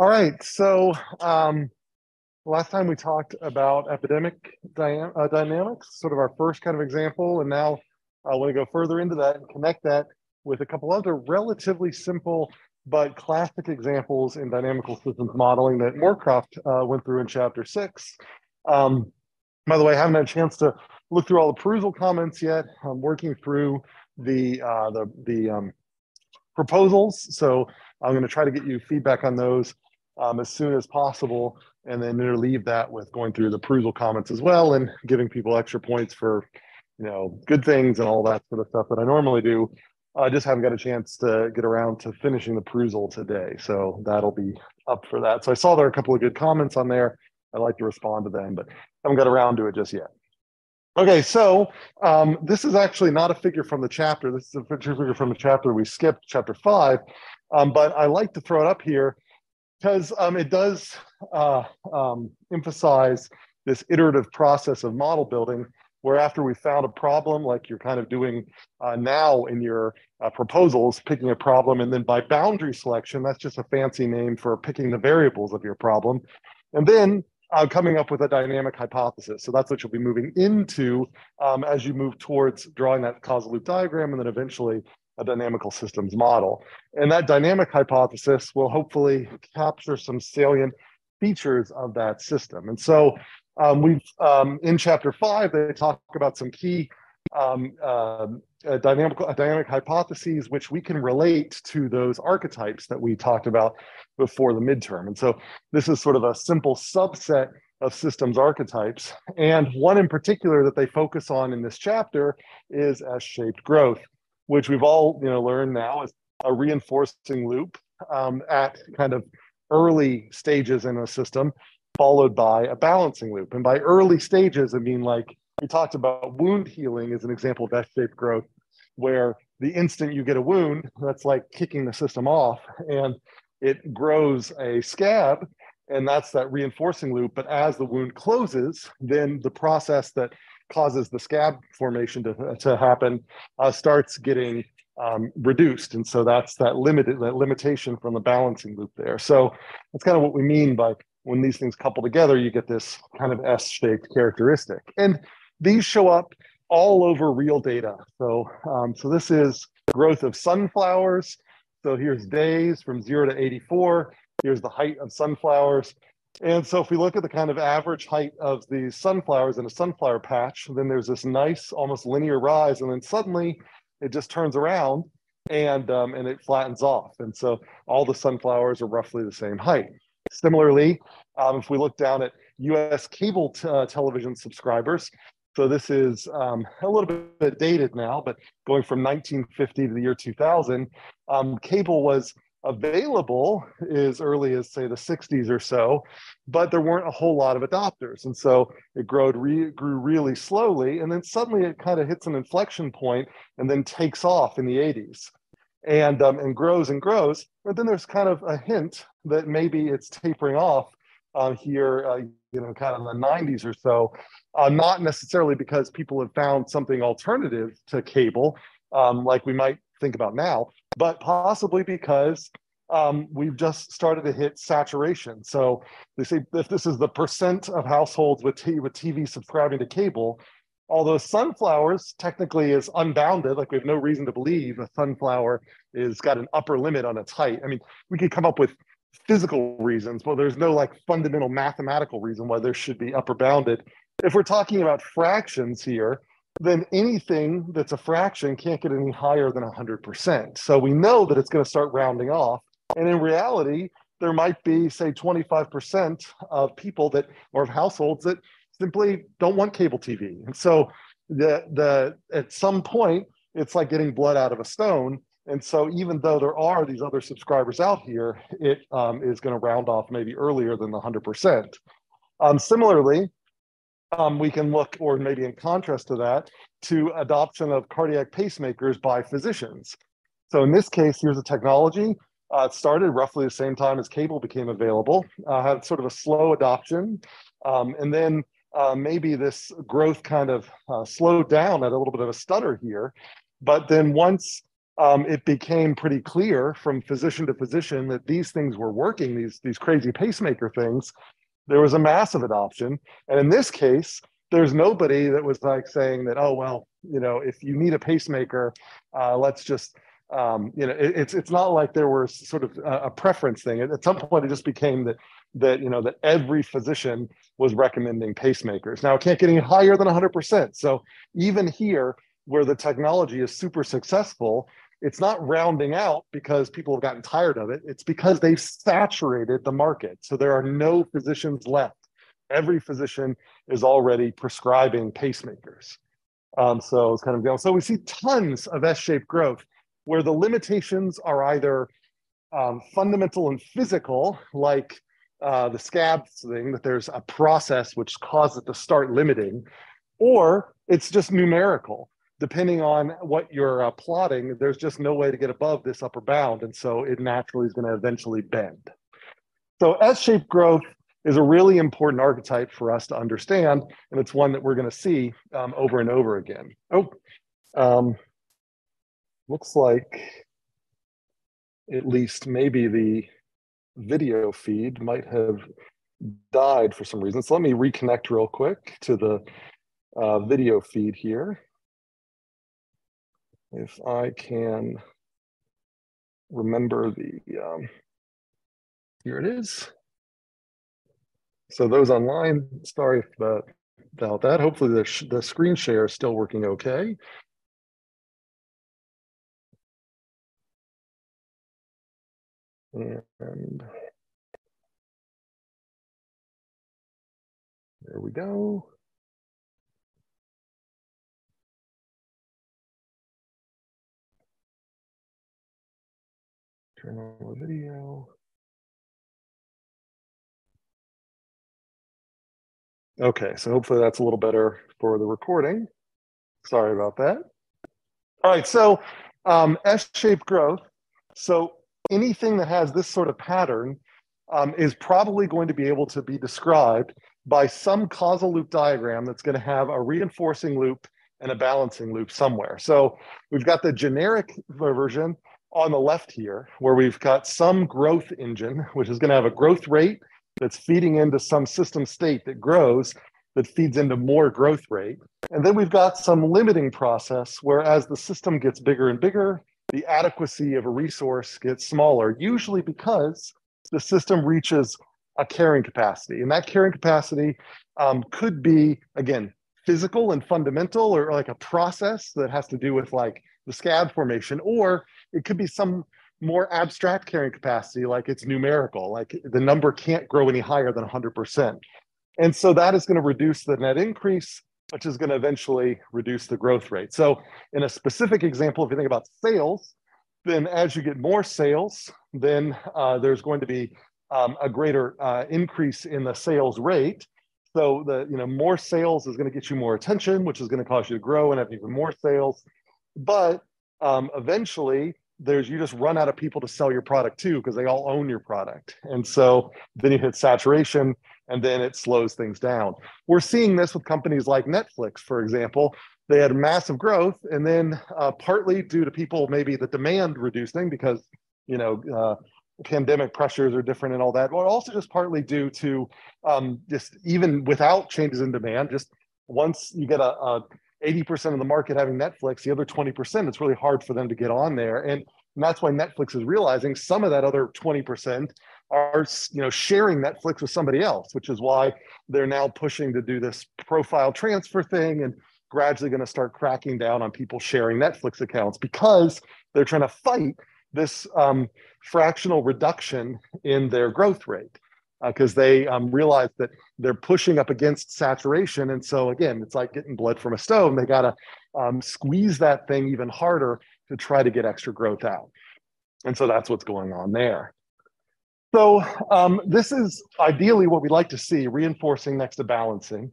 All right, so um, last time we talked about epidemic dy- uh, dynamics, sort of our first kind of example, and now I want to go further into that and connect that with a couple other relatively simple but classic examples in dynamical systems modeling that Morecroft uh, went through in chapter six. Um, by the way, I haven't had a chance to look through all the perusal comments yet. I'm working through the uh, the the um, proposals, so I'm going to try to get you feedback on those um, as soon as possible, and then interleave that with going through the perusal comments as well, and giving people extra points for you know good things and all that sort of stuff that I normally do. I just haven't got a chance to get around to finishing the perusal today, so that'll be up for that. So I saw there are a couple of good comments on there. I'd like to respond to them, but haven't got around to it just yet. Okay, so um, this is actually not a figure from the chapter. This is a figure from the chapter we skipped, chapter five. Um, but I like to throw it up here because um, it does uh, um, emphasize this iterative process of model building where after we found a problem like you're kind of doing uh, now in your uh, proposals picking a problem and then by boundary selection that's just a fancy name for picking the variables of your problem. And then uh, coming up with a dynamic hypothesis. So that's what you'll be moving into um, as you move towards drawing that causal loop diagram and then eventually a dynamical systems model. And that dynamic hypothesis will hopefully capture some salient features of that system. And so um, we've, um, in chapter five, they talk about some key um, uh, dynamic, uh, dynamic hypotheses, which we can relate to those archetypes that we talked about before the midterm. And so this is sort of a simple subset of systems archetypes. And one in particular that they focus on in this chapter is S-shaped growth which we've all you know learned now is a reinforcing loop um, at kind of early stages in a system, followed by a balancing loop. And by early stages, I mean like we talked about wound healing as an example of S-shaped growth, where the instant you get a wound, that's like kicking the system off, and it grows a scab, and that's that reinforcing loop. But as the wound closes, then the process that causes the scab formation to, to happen uh, starts getting um, reduced. And so that's that limited that limitation from the balancing loop there. So that's kind of what we mean by when these things couple together, you get this kind of S-shaped characteristic. And these show up all over real data. So, um, so this is growth of sunflowers. So here's days from zero to 84. Here's the height of sunflowers. And so if we look at the kind of average height of these sunflowers in a sunflower patch, then there's this nice, almost linear rise. And then suddenly it just turns around and, um, and it flattens off. And so all the sunflowers are roughly the same height. Similarly, um, if we look down at US cable uh, television subscribers, so this is um, a little bit dated now, but going from 1950 to the year 2000, um, cable was available as early as say the 60s or so but there weren't a whole lot of adopters. And so it grew, re- grew really slowly and then suddenly it kind of hits an inflection point and then takes off in the 80s and um, and grows and grows. But then there's kind of a hint that maybe it's tapering off uh, here uh, you know kind of the 90s or so uh, not necessarily because people have found something alternative to cable um, like we might think about now but possibly because um, we've just started to hit saturation. So they say if this is the percent of households with, t- with TV subscribing to cable, although sunflowers technically is unbounded, like we have no reason to believe a sunflower is got an upper limit on its height. I mean, we could come up with physical reasons, but there's no like fundamental mathematical reason why there should be upper bounded. If we're talking about fractions here, then anything that's a fraction can't get any higher than 100%. So we know that it's going to start rounding off. And in reality, there might be, say, 25% of people that, or of households that simply don't want cable TV. And so the, the, at some point, it's like getting blood out of a stone. And so even though there are these other subscribers out here, it um, is going to round off maybe earlier than the 100%. Um, similarly, um, we can look, or maybe in contrast to that, to adoption of cardiac pacemakers by physicians. So in this case, here's a technology. Uh, it started roughly the same time as cable became available, uh, had sort of a slow adoption. Um, and then uh, maybe this growth kind of uh, slowed down at a little bit of a stutter here. But then once um, it became pretty clear from physician to physician that these things were working, these, these crazy pacemaker things. There was a massive adoption. And in this case, there's nobody that was like saying that, oh, well, you know, if you need a pacemaker, uh, let's just, um, you know, it, it's it's not like there was sort of a, a preference thing. At, some point, it just became that that you know that every physician was recommending pacemakers. Now it can't get any higher than 100%. So even here, where the technology is super successful, it's not rounding out because people have gotten tired of it. It's because they've saturated the market. So there are no physicians left. Every physician is already prescribing pacemakers. Um, so it's kind of going. So we see tons of S-shaped growth where the limitations are either um, fundamental and physical, like uh, the scab thing, that there's a process which causes it to start limiting, or it's just numerical. Depending on what you're uh, plotting, there's just no way to get above this upper bound. And so it naturally is going to eventually bend. So S-shaped growth is a really important archetype for us to understand. And it's one that we're going to see um, over and over again. Oh, um, looks like at least maybe the video feed might have died for some reason. So let me reconnect real quick to the uh, video feed here. If I can remember the, um, here it is. So those online, sorry about, that. Hopefully the, the screen share is still working okay. And there we go. Turn on the video. Okay, so hopefully that's a little better for the recording. Sorry about that. All right, so um, S-shaped growth. So anything that has this sort of pattern um, is probably going to be able to be described by some causal loop diagram that's going to have a reinforcing loop and a balancing loop somewhere. So we've got the generic version on the left here, where we've got some growth engine, which is going to have a growth rate that's feeding into some system state that grows, that feeds into more growth rate. And then we've got some limiting process where as the system gets bigger and bigger, the adequacy of a resource gets smaller, usually because the system reaches a carrying capacity. And that carrying capacity um, could be, again, physical and fundamental or like a process that has to do with like the scab formation, or it could be some more abstract carrying capacity, like it's numerical, like the number can't grow any higher than 100%. And so that is going to reduce the net increase which is going to eventually reduce the growth rate. So in a specific example, if you think about sales, then as you get more sales, then uh, there's going to be um, a greater uh, increase in the sales rate. So the you know more sales is going to get you more attention, which is going to cause you to grow and have even more sales. But um, eventually, there's you just run out of people to sell your product to because they all own your product, and so then you hit saturation, and then it slows things down. We're seeing this with companies like Netflix, for example. They had massive growth, and then uh, partly due to people maybe the demand reducing because you know uh, pandemic pressures are different and all that, but also just partly due to um, just even without changes in demand, just once you get a, a 80% of the market having Netflix, the other 20%, it's really hard for them to get on there. And, and that's why Netflix is realizing some of that other 20% are you know sharing Netflix with somebody else, which is why they're now pushing to do this profile transfer thing and gradually going to start cracking down on people sharing Netflix accounts because they're trying to fight this um, fractional reduction in their growth rate because uh, they um, realize that they're pushing up against saturation. And so again, it's like getting blood from a stone. They got to um, squeeze that thing even harder to try to get extra growth out. And so that's what's going on there. So um, this is ideally what we'd like to see, reinforcing next to balancing.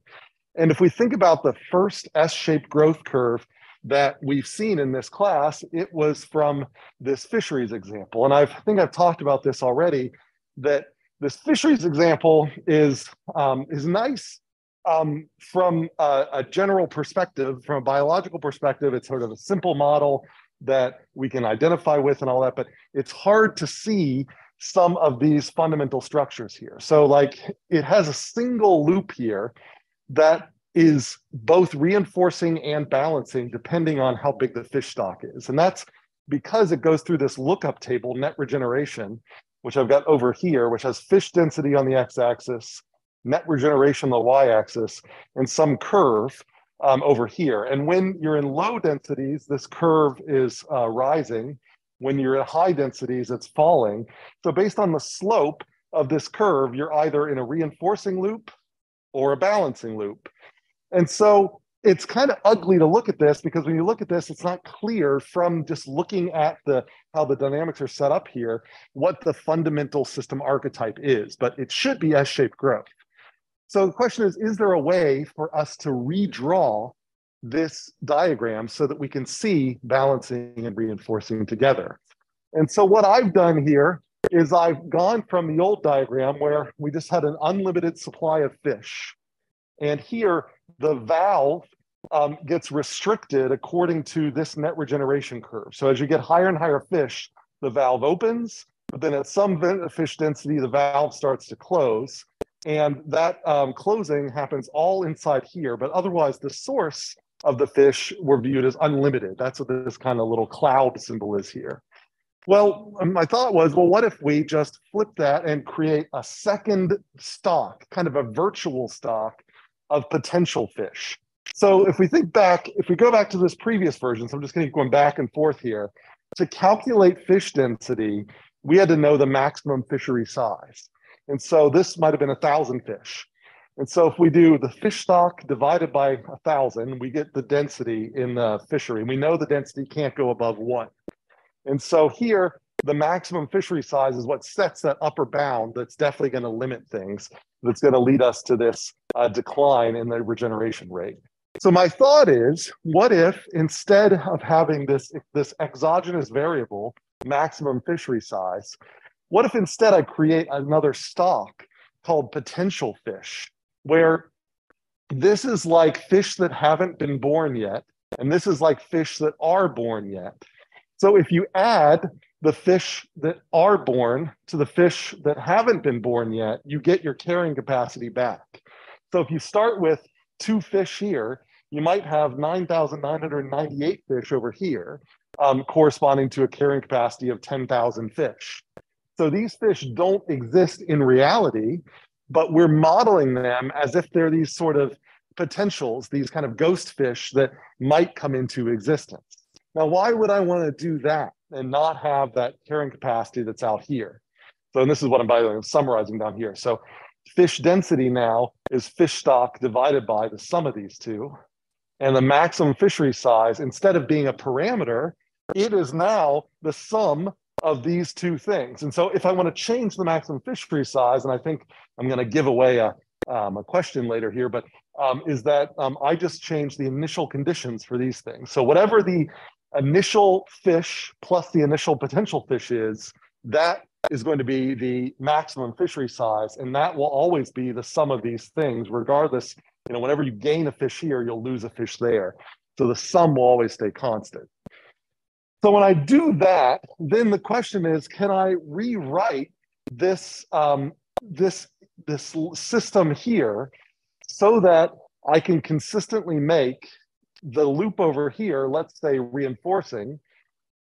And if we think about the first S-shaped growth curve that we've seen in this class, it was from this fisheries example. And I think I've talked about this already, that this fisheries example is, um, is nice um, from a, a, general perspective, from a biological perspective, it's sort of a simple model that we can identify with and all that, but it's hard to see some of these fundamental structures here. So like it has a single loop here that is both reinforcing and balancing depending on how big the fish stock is. And that's because it goes through this lookup table, net regeneration, which I've got over here, which has fish density on the x-axis, net regeneration on the y-axis, and some curve um, over here. And when you're in low densities, this curve is uh, rising. When you're at high densities, it's falling. So based on the slope of this curve, you're either in a reinforcing loop or a balancing loop. And so it's kind of ugly to look at this because when you look at this, it's not clear from just looking at the how the dynamics are set up here, what the fundamental system archetype is, but it should be S-shaped growth. So the question is, is there a way for us to redraw this diagram so that we can see balancing and reinforcing together? And so what I've done here is I've gone from the old diagram where we just had an unlimited supply of fish. And here, the valve um, gets restricted according to this net regeneration curve. So as you get higher and higher fish, the valve opens, but then at some fish density, the valve starts to close. And that um, closing happens all inside here, but otherwise the source of the fish were viewed as unlimited. That's what this kind of little cloud symbol is here. Well, um, my thought was, well, what if we just flip that and create a second stock, kind of a virtual stock of potential fish? So if we think back, if we go back to this previous version, so I'm just going to keep going back and forth here, to calculate fish density, we had to know the maximum fishery size. And so this might have been a thousand fish. And so if we do the fish stock divided by a thousand, we get the density in the fishery. We know the density can't go above one. And so here, the maximum fishery size is what sets that upper bound that's definitely going to limit things, that's going to lead us to this uh, decline in the regeneration rate. So my thought is, what if instead of having this, this exogenous variable, maximum fishery size, what if instead I create another stock called potential fish, where this is like fish that haven't been born yet, and this is like fish that are born yet. So if you add the fish that are born to the fish that haven't been born yet, you get your carrying capacity back. So if you start with two fish here, you might have 9,998 fish over here, um, corresponding to a carrying capacity of 10,000 fish. So these fish don't exist in reality, but we're modeling them as if they're these sort of potentials, these kind of ghost fish that might come into existence. Now, why would I want to do that and not have that carrying capacity that's out here? So, and this is what I'm, by the way, I'm summarizing down here. So, fish density now is fish stock divided by the sum of these two. And the maximum fishery size, instead of being a parameter, it is now the sum of these two things. And so if I want to change the maximum fishery size, and I think I'm going to give away a, um, a question later here, but um, is that um, I just change the initial conditions for these things. So whatever the initial fish plus the initial potential fish is, that is going to be the maximum fishery size. And that will always be the sum of these things, regardless, you know, whenever you gain a fish here, you'll lose a fish there. So the sum will always stay constant. So when I do that, then the question is, can I rewrite this, um, this, this system here so that I can consistently make the loop over here, let's say reinforcing,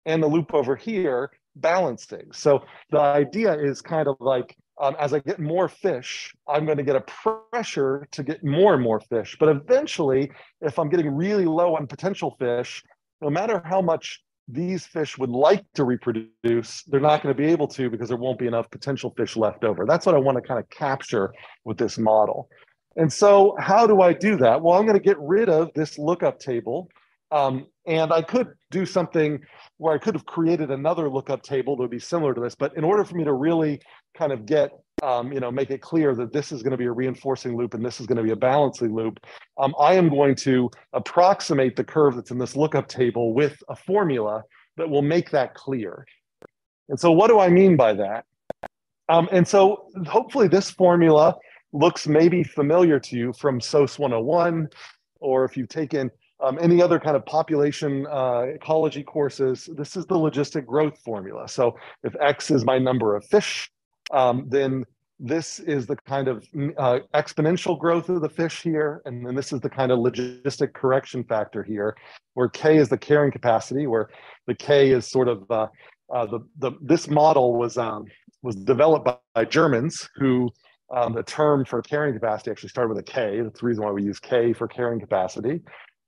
and the loop over here balancing. So the idea is kind of like um, as I get more fish, I'm going to get a pressure to get more and more fish. But eventually, if I'm getting really low on potential fish, no matter how much these fish would like to reproduce, they're not going to be able to because there won't be enough potential fish left over. That's what I want to kind of capture with this model. And so, how do I do that? Well, I'm going to get rid of this lookup table. Um, and I could do something where I could have created another lookup table that would be similar to this. But in order for me to really kind of get, um, you know, make it clear that this is going to be a reinforcing loop and this is going to be a balancing loop, um, I am going to approximate the curve that's in this lookup table with a formula that will make that clear. And so what do I mean by that? Um, and so hopefully this formula looks maybe familiar to you from SOS 101, or if you've taken um, any other kind of population uh, ecology courses, this is the logistic growth formula. So if X is my number of fish, um, then this is the kind of uh, exponential growth of the fish here. And then this is the kind of logistic correction factor here, where K is the carrying capacity, where the K is sort of uh, uh, the, the, this model was, um, was developed by, by Germans who um, the term for carrying capacity actually started with a K. That's the reason why we use K for carrying capacity.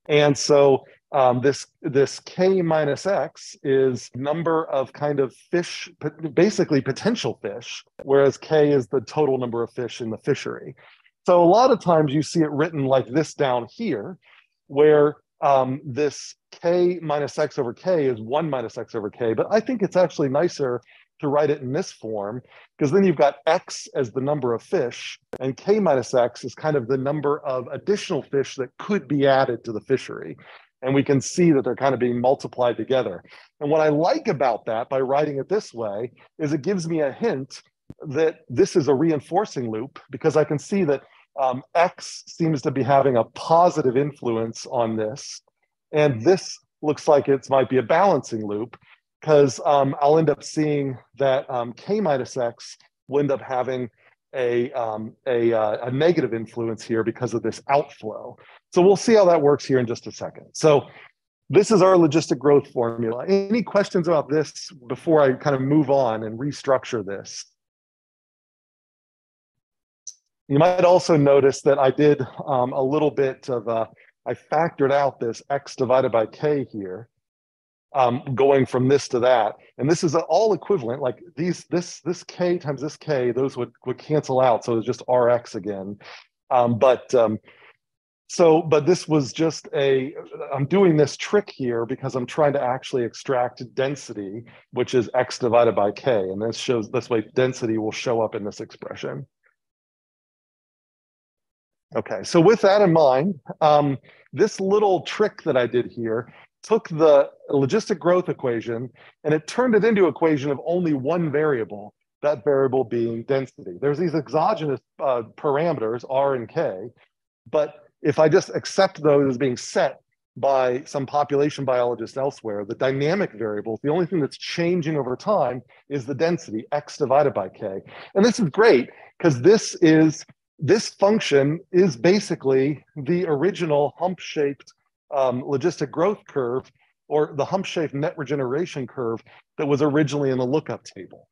And so um, this this k minus x is number of kind of fish, basically potential fish, whereas k is the total number of fish in the fishery. So a lot of times you see it written like this down here, where um, this k minus x over k is 1 minus x over k, but I think it's actually nicer to write it in this form because then you've got x as the number of fish and k minus x is kind of the number of additional fish that could be added to the fishery and we can see that they're kind of being multiplied together. And what I like about that by writing it this way is it gives me a hint that this is a reinforcing loop because I can see that um, X seems to be having a positive influence on this. And this looks like it might be a balancing loop because um, I'll end up seeing that um, K minus X will end up having a, um, a, uh, a negative influence here because of this outflow. So we'll see how that works here in just a second. So this is our logistic growth formula. Any questions about this before I kind of move on and restructure this? You might also notice that I did um, a little bit of, uh, I factored out this x divided by k here, um, going from this to that. And this is all equivalent, like these, this, this k times this k, those would, would cancel out. So it's just rx again. Um, but um, so, but this was just a, I'm doing this trick here because I'm trying to actually extract density, which is x divided by k. And this shows, this way density will show up in this expression. Okay, so with that in mind, um, this little trick that I did here took the logistic growth equation and it turned it into an equation of only one variable, that variable being density. There's these exogenous uh, parameters, R and K, but if I just accept those as being set by some population biologist elsewhere, the dynamic variables, the only thing that's changing over time is the density, x divided by k. And this is great because this is this function is basically the original hump-shaped um, logistic growth curve or the hump-shaped net regeneration curve that was originally in the lookup table,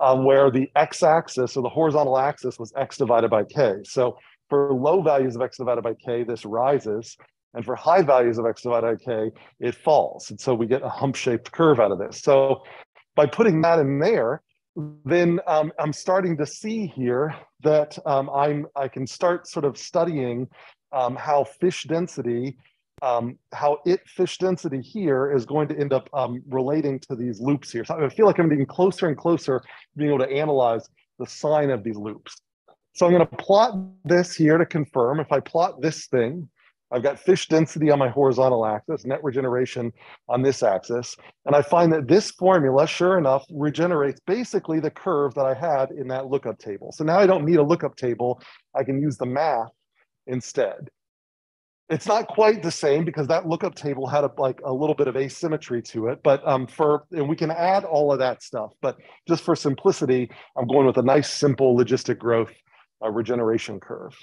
um, where the x-axis or the horizontal axis was x divided by k. So for low values of x divided by k, this rises. And for high values of x divided by k, it falls. And so we get a hump-shaped curve out of this. So by putting that in there, then um, I'm starting to see here that um, I'm I can start sort of studying um, how fish density, um, how it fish density here is going to end up um, relating to these loops here. So I feel like I'm getting closer and closer being able to analyze the sign of these loops. So I'm going to plot this here to confirm. If I plot this thing, I've got fish density on my horizontal axis, net regeneration on this axis. And I find that this formula, sure enough, regenerates basically the curve that I had in that lookup table. So now I don't need a lookup table. I can use the math instead. It's not quite the same because that lookup table had a, like a little bit of asymmetry to it, but um, for, and we can add all of that stuff, but just for simplicity, I'm going with a nice simple logistic growth a regeneration curve.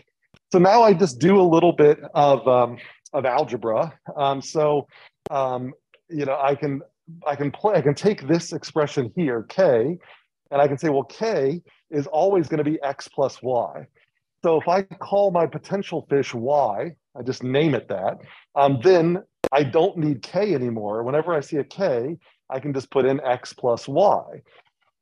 So now I just do a little bit of, um, of algebra. Um, so, um, you know, I can, I can play, I can take this expression here, K, and I can say, well, K is always going to be X plus Y. So if I call my potential fish Y, I just name it that, um, then I don't need K anymore. Whenever I see a K, I can just put in X plus Y.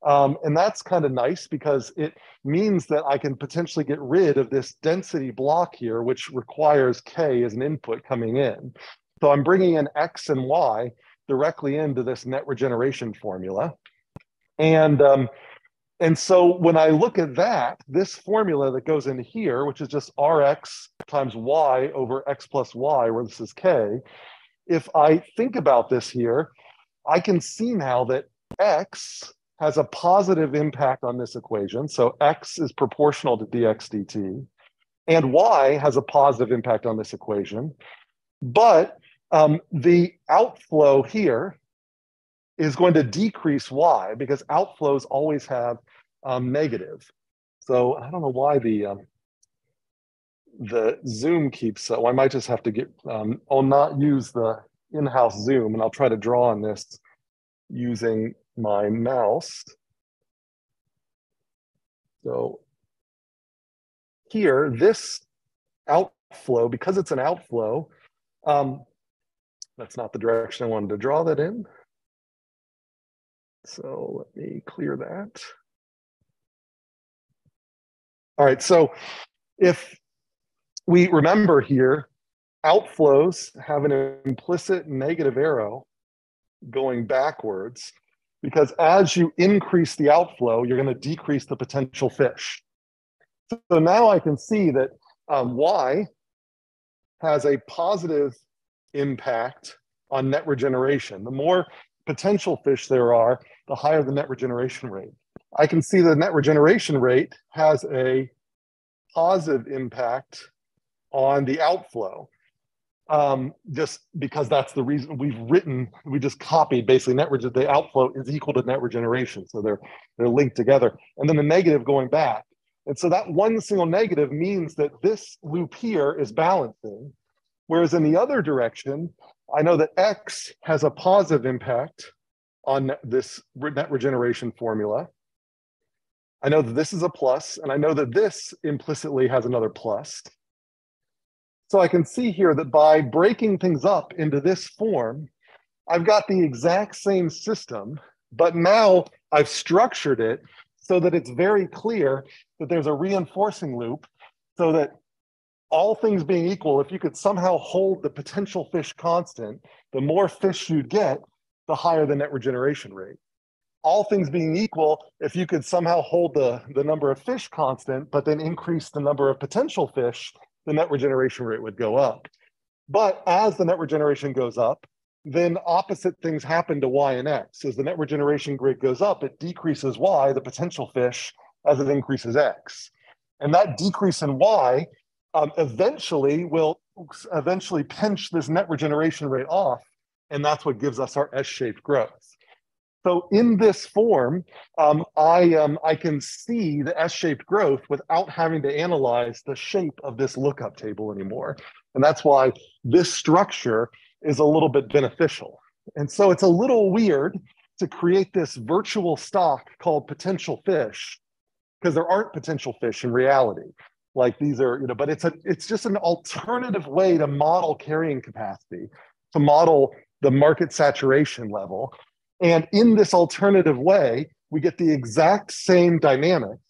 Um, and that's kind of nice because it means that I can potentially get rid of this density block here, which requires K as an input coming in. So I'm bringing in X and Y directly into this net regeneration formula. And, um, and so when I look at that, this formula that goes in here, which is just Rx times Y over X plus Y, where this is K, if I think about this here, I can see now that X has a positive impact on this equation. So x is proportional to dx dt. And y has a positive impact on this equation. But um, the outflow here is going to decrease y because outflows always have um, negative. So I don't know why the um, the zoom keeps, so I might just have to get, um, I'll not use the in-house zoom and I'll try to draw on this using my mouse. So here, this outflow, because it's an outflow, um, that's not the direction I wanted to draw that in. So let me clear that. All right, so if we remember here, outflows have an implicit negative arrow going backwards because as you increase the outflow, you're going to decrease the potential fish. So now I can see that um, Y has a positive impact on net regeneration. The more potential fish there are, the higher the net regeneration rate. I can see the net regeneration rate has a positive impact on the outflow. Um, just because that's the reason we've written, we just copied basically net regen- the outflow is equal to net regeneration. So they're they're linked together. And then the negative going back. And so that one single negative means that this loop here is balancing. Whereas in the other direction, I know that X has a positive impact on this net regeneration formula. I know that this is a plus, and I know that this implicitly has another plus. So I can see here that by breaking things up into this form, I've got the exact same system, but now I've structured it so that it's very clear that there's a reinforcing loop so that all things being equal, if you could somehow hold the potential fish constant, the more fish you'd get, the higher the net regeneration rate. All things being equal, if you could somehow hold the, the number of fish constant, but then increase the number of potential fish, the net regeneration rate would go up. But as the net regeneration goes up, then opposite things happen to y and x. As the net regeneration rate goes up, it decreases y, the potential fish, as it increases x. And that decrease in y um, eventually will eventually pinch this net regeneration rate off, and that's what gives us our S-shaped growth. So in this form, um, I, um, I can see the S-shaped growth without having to analyze the shape of this lookup table anymore. And that's why this structure is a little bit beneficial. And so it's a little weird to create this virtual stock called potential fish because there aren't potential fish in reality like these are you know but it's a it's just an alternative way to model carrying capacity to model the market saturation level and in this alternative way we get the exact same dynamics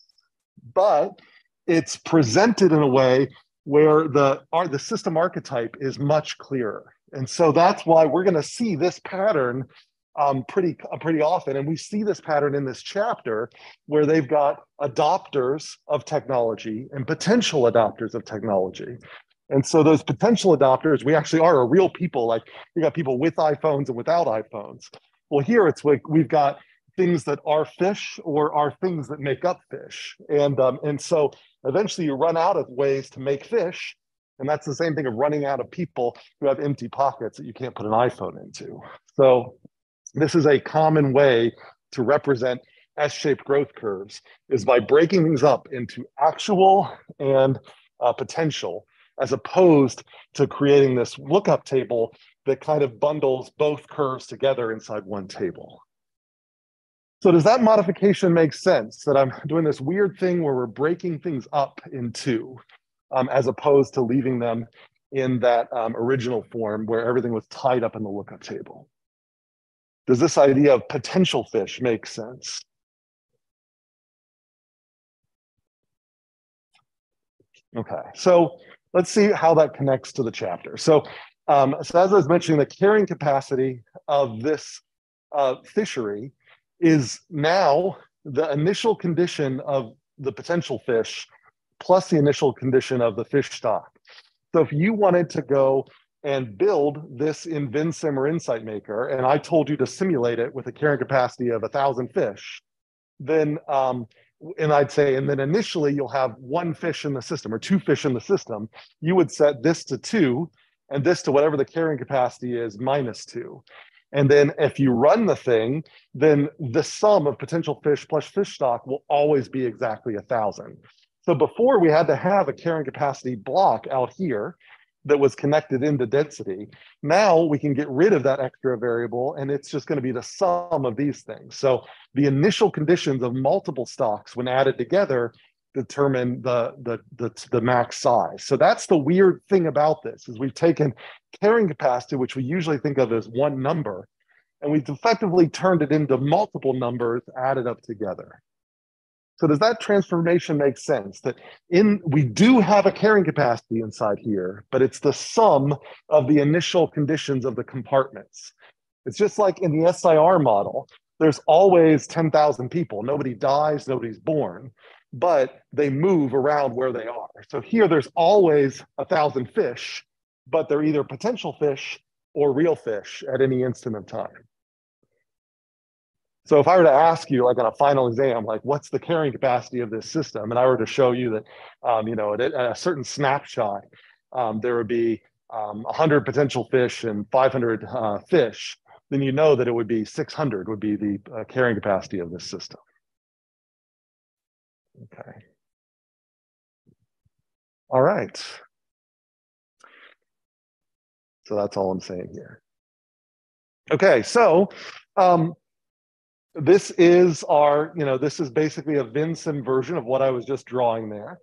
but it's presented in a way where the our, the system archetype is much clearer and so that's why we're going to see this pattern um, pretty uh, pretty often, and we see this pattern in this chapter where they've got adopters of technology and potential adopters of technology. And so those potential adopters, we actually are a real people. Like we got people with iPhones and without iPhones. Well, here it's like we've got things that are fish or are things that make up fish, and um, and so eventually you run out of ways to make fish, and that's the same thing of running out of people who have empty pockets that you can't put an iPhone into. So this is a common way to represent S-shaped growth curves is by breaking things up into actual and uh, potential, as opposed to creating this lookup table that kind of bundles both curves together inside one table. So does that modification make sense that I'm doing this weird thing where we're breaking things up in two, um, as opposed to leaving them in that um, original form where everything was tied up in the lookup table? Does this idea of potential fish make sense? Okay, so let's see how that connects to the chapter. So, um, so as I was mentioning, the carrying capacity of this uh, fishery is now the initial condition of the potential fish plus the initial condition of the fish stock. So if you wanted to go and build this in Vensim or Insight Maker, and I told you to simulate it with a carrying capacity of a thousand fish, then um, and I'd say, and then initially you'll have one fish in the system or two fish in the system. You would set this to two, and this to whatever the carrying capacity is minus two. And then if you run the thing, then the sum of potential fish plus fish stock will always be exactly a thousand. So before we had to have a carrying capacity block out here that was connected into density. Now we can get rid of that extra variable and it's just going to be the sum of these things. So the initial conditions of multiple stocks when added together determine the, the, the, the max size. So that's the weird thing about this is we've taken carrying capacity, which we usually think of as one number, and we've effectively turned it into multiple numbers added up together. So does that transformation make sense? That in we do have a carrying capacity inside here, but it's the sum of the initial conditions of the compartments. It's just like in the SIR model, there's always 10,000 people. Nobody dies, nobody's born, but they move around where they are. So here there's always a thousand fish, but they're either potential fish or real fish at any instant of time. So if I were to ask you, like on a final exam, like what's the carrying capacity of this system, and I were to show you that, um, you know, at a certain snapshot, um, there would be um, 100 potential fish and 500 uh, fish, then you know that it would be 600 would be the uh, carrying capacity of this system. Okay. All right. So that's all I'm saying here. Okay, so um, this is our, you know, this is basically a Vensim version of what I was just drawing there.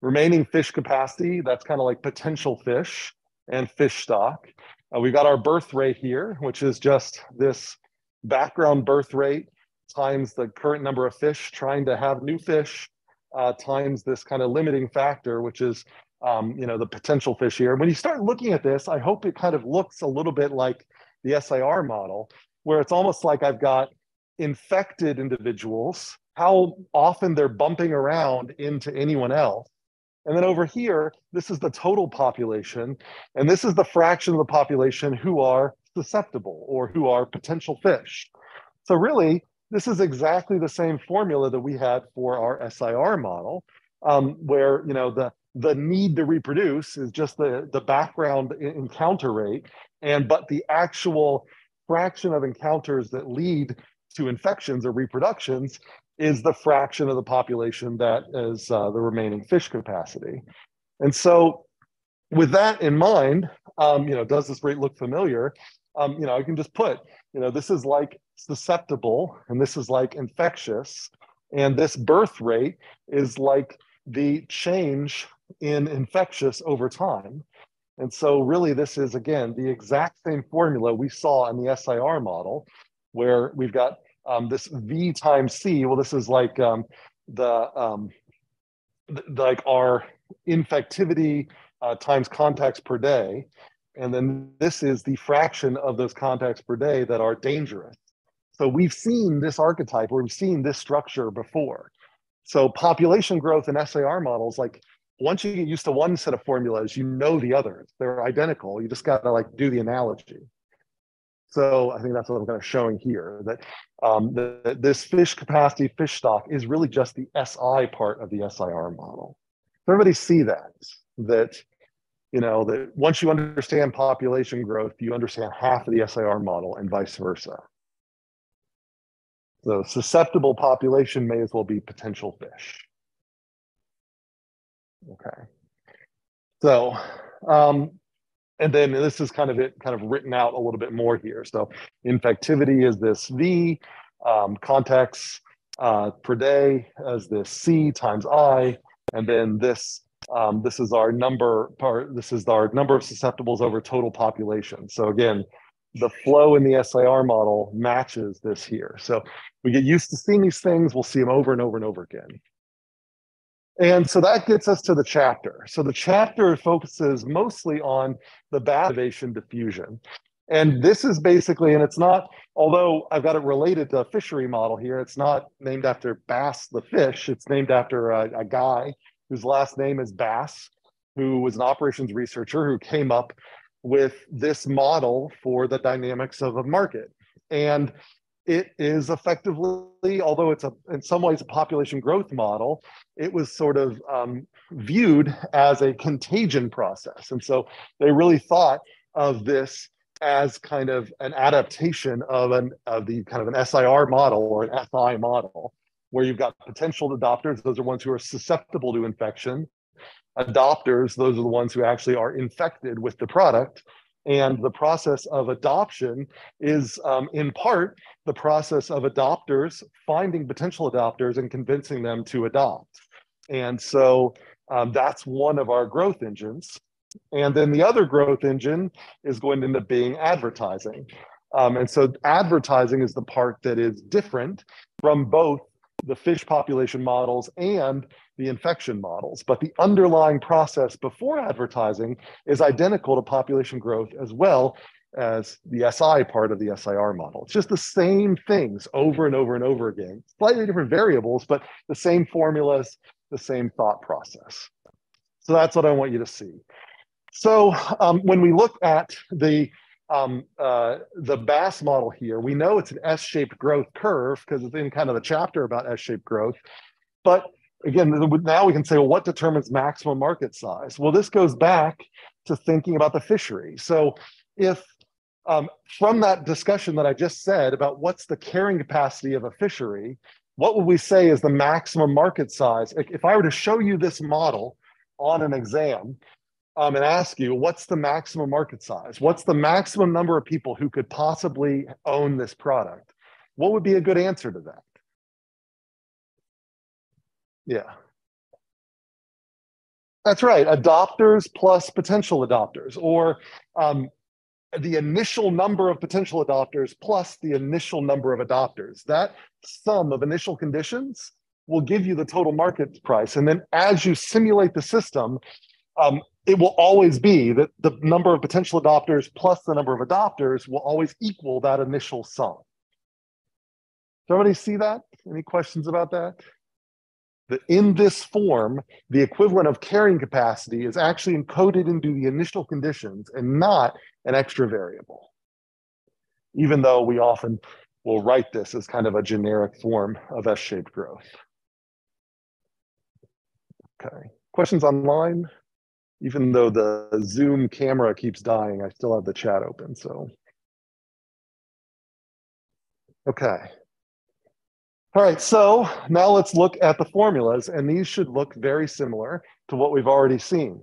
Remaining fish capacity, that's kind of like potential fish and fish stock. Uh, we got our birth rate here, which is just this background birth rate times the current number of fish trying to have new fish uh, times this kind of limiting factor, which is um, you know the potential fish here. When you start looking at this, I hope it kind of looks a little bit like the SIR model, where it's almost like I've got infected individuals, how often they're bumping around into anyone else. And then over here, this is the total population, and this is the fraction of the population who are susceptible or who are potential fish. So really, this is exactly the same formula that we had for our SIR model, um, where you know the the need to reproduce is just the the background encounter rate, and but the actual fraction of encounters that lead to infections or reproductions is the fraction of the population that is uh, the remaining fish capacity. And so with that in mind, um, you know, does this rate look familiar? Um, you know, I can just put, you know, this is like susceptible and this is like infectious. And this birth rate is like the change in infectious over time. And so really this is, again, the exact same formula we saw in the SIR model, where we've got um, this V times C, well, this is like um, the, um, like our infectivity uh, times contacts per day. And then this is the fraction of those contacts per day that are dangerous. So we've seen this archetype, or we've seen this structure before. So population growth in SIR models, like once you get used to one set of formulas, you know the others. They're identical. You just got to like do the analogy. So I think that's what I'm kind of showing here, that, um, this fish capacity, fish stock is really just the SI part of the SIR model. Everybody see that, that, you know, that once you understand population growth, you understand half of the SIR model and vice versa. So susceptible population may as well be potential fish. Okay. So um, and then this is kind of it kind of written out a little bit more here. So infectivity is this V, um, contacts uh, per day as this C times I, and then this um, this is our number part. This is our number of susceptibles over total population. So again, the flow in the SIR model matches this here. So we get used to seeing these things. We'll see them over and over and over again. And so that gets us to the chapter. So the chapter focuses mostly on the Bass innovation diffusion. And this is basically, and it's not, although I've got it related to a fishery model here, it's not named after Bass the fish. It's named after a, a guy whose last name is Bass, who was an operations researcher who came up with this model for the dynamics of a market. And it is effectively, although it's a in some ways a population growth model, it was sort of um, viewed as a contagion process. And so they really thought of this as kind of an adaptation of an of the kind of an SIR model or an SI model, where you've got potential adopters, those are ones who are susceptible to infection. Adopters, those are the ones who actually are infected with the product. And the process of adoption is, um, in part, the process of adopters finding potential adopters and convincing them to adopt. And so um, that's one of our growth engines. And then the other growth engine is going to end up being advertising. Um, and so advertising is the part that is different from both the fish population models and the infection models. But the underlying process before advertising is identical to population growth as well as the SI part of the SIR model. It's just the same things over and over and over again, slightly different variables, but the same formulas, the same thought process. So that's what I want you to see. So um, when we look at the um, uh, the Bass model here, we know it's an S-shaped growth curve because it's in kind of the chapter about S-shaped growth. But again, now we can say, well, what determines maximum market size? Well, this goes back to thinking about the fishery. So if um, from that discussion that I just said about what's the carrying capacity of a fishery, what would we say is the maximum market size? If I were to show you this model on an exam um, and ask you, what's the maximum market size? What's the maximum number of people who could possibly own this product? What would be a good answer to that? Yeah. That's right. Adopters plus potential adopters, or um, the initial number of potential adopters plus the initial number of adopters. That sum of initial conditions will give you the total market price. And then as you simulate the system, um, it will always be that the number of potential adopters plus the number of adopters will always equal that initial sum. Does everybody see that? Any questions about that? that in this form, the equivalent of carrying capacity is actually encoded into the initial conditions and not an extra variable. Even though we often will write this as kind of a generic form of S-shaped growth. Okay, questions online? Even though the Zoom camera keeps dying, I still have the chat open, so. Okay, all right, so now let's look at the formulas, and these should look very similar to what we've already seen.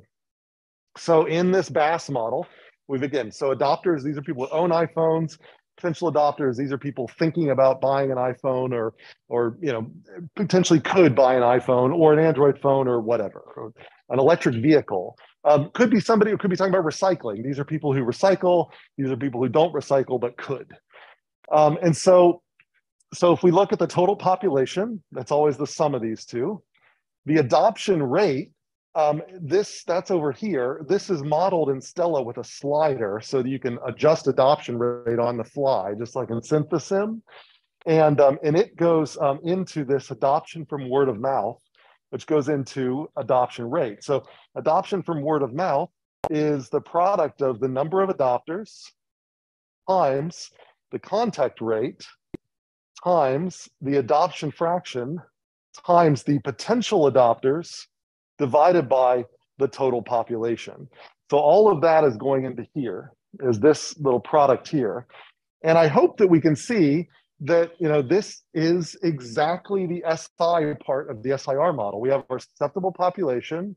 So in this Bass model, we've again, so adopters, these are people who own iPhones, potential adopters, these are people thinking about buying an iPhone or, or you know, potentially could buy an iPhone or an Android phone or whatever, an electric vehicle. Um, could be somebody who could be talking about recycling. These are people who recycle. These are people who don't recycle but could. Um, and so so if we look at the total population, that's always the sum of these two. The adoption rate, um, this that's over here. This is modeled in Stella with a slider so that you can adjust adoption rate on the fly, just like in Synthesim. And, um, and it goes um, into this adoption from word of mouth, which goes into adoption rate. So adoption from word of mouth is the product of the number of adopters times the contact rate times the adoption fraction times the potential adopters divided by the total population. So all of that is going into here, is this little product here. And I hope that we can see that you know this is exactly the SI part of the SIR model. We have our susceptible population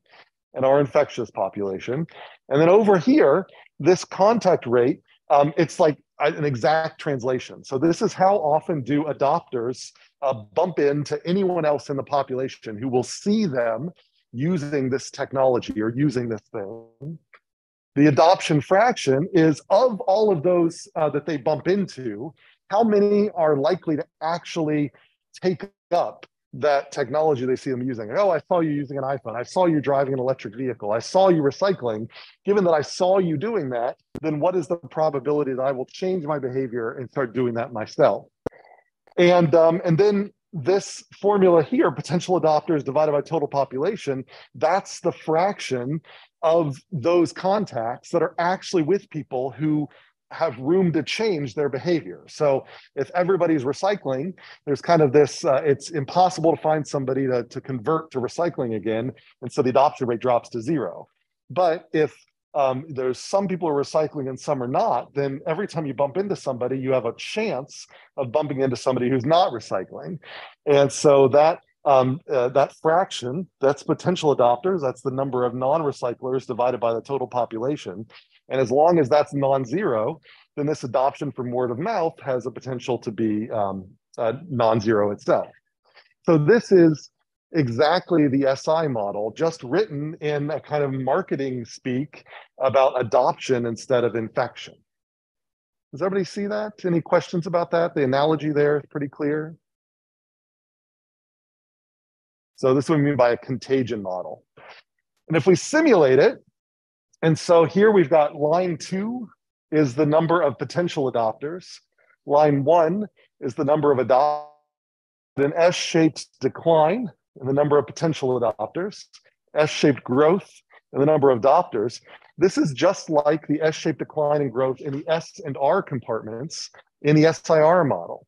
and our infectious population. And then over here, this contact rate, um, it's like an exact translation. So this is how often do adopters uh, bump into anyone else in the population who will see them using this technology or using this thing. The adoption fraction is of all of those uh, that they bump into, how many are likely to actually take up that technology they see them using. Oh, I saw you using an iPhone. I saw you driving an electric vehicle. I saw you recycling. Given that I saw you doing that, then what is the probability that I will change my behavior and start doing that myself? And um, and then this formula here, potential adopters divided by total population, that's the fraction of those contacts that are actually with people who have room to change their behavior. So if everybody's recycling, there's kind of this, uh, it's impossible to find somebody to, to convert to recycling again. And so the adoption rate drops to zero. But if um, there's some people are recycling and some are not, then every time you bump into somebody, you have a chance of bumping into somebody who's not recycling. And so that um, uh, that fraction, that's potential adopters, that's the number of non-recyclers divided by the total population. And as long as that's non-zero, then this adoption from word of mouth has a potential to be um, uh, non-zero itself. So this is exactly the SI model, just written in a kind of marketing speak about adoption instead of infection. Does everybody see that? Any questions about that? The analogy there is pretty clear. So this we mean by a contagion model. And if we simulate it, and so here we've got line two is the number of potential adopters. Line one is the number of adopters, an S-shaped decline in the number of potential adopters, S-shaped growth in the number of adopters. This is just like the S-shaped decline in growth in the S and R compartments in the SIR model.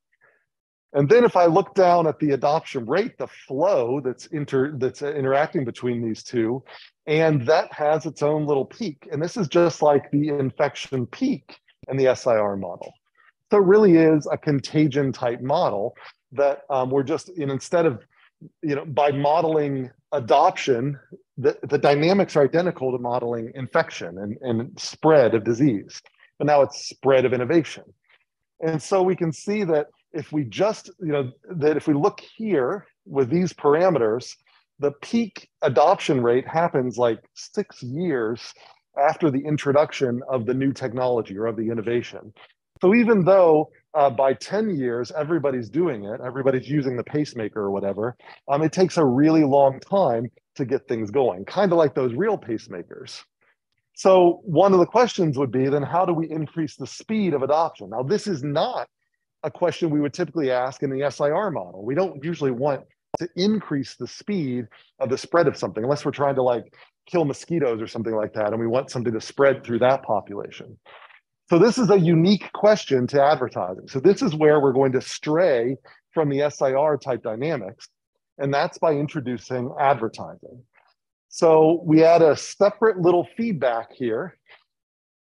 And then if I look down at the adoption rate, the flow that's inter that's interacting between these two, and that has its own little peak. And this is just like the infection peak in the SIR model. So it really is a contagion type model that um, we're just, know, instead of, you know, by modeling adoption, the, the dynamics are identical to modeling infection and, and spread of disease. But now it's spread of innovation. And so we can see that if we just, you know, that if we look here with these parameters, the peak adoption rate happens like six years after the introduction of the new technology or of the innovation. So even though uh, by 10 years everybody's doing it, everybody's using the pacemaker or whatever, um, it takes a really long time to get things going, kind of like those real pacemakers. So one of the questions would be then how do we increase the speed of adoption? Now this is not a question we would typically ask in the SIR model. We don't usually want to increase the speed of the spread of something unless we're trying to like kill mosquitoes or something like that and we want something to spread through that population. So this is a unique question to advertising. So this is where we're going to stray from the SIR type dynamics and that's by introducing advertising. So we add a separate little feedback here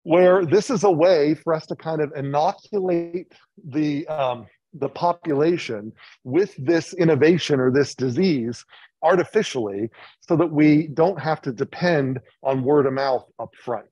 where this is a way for us to kind of inoculate the um, the population with this innovation or this disease artificially so that we don't have to depend on word of mouth up front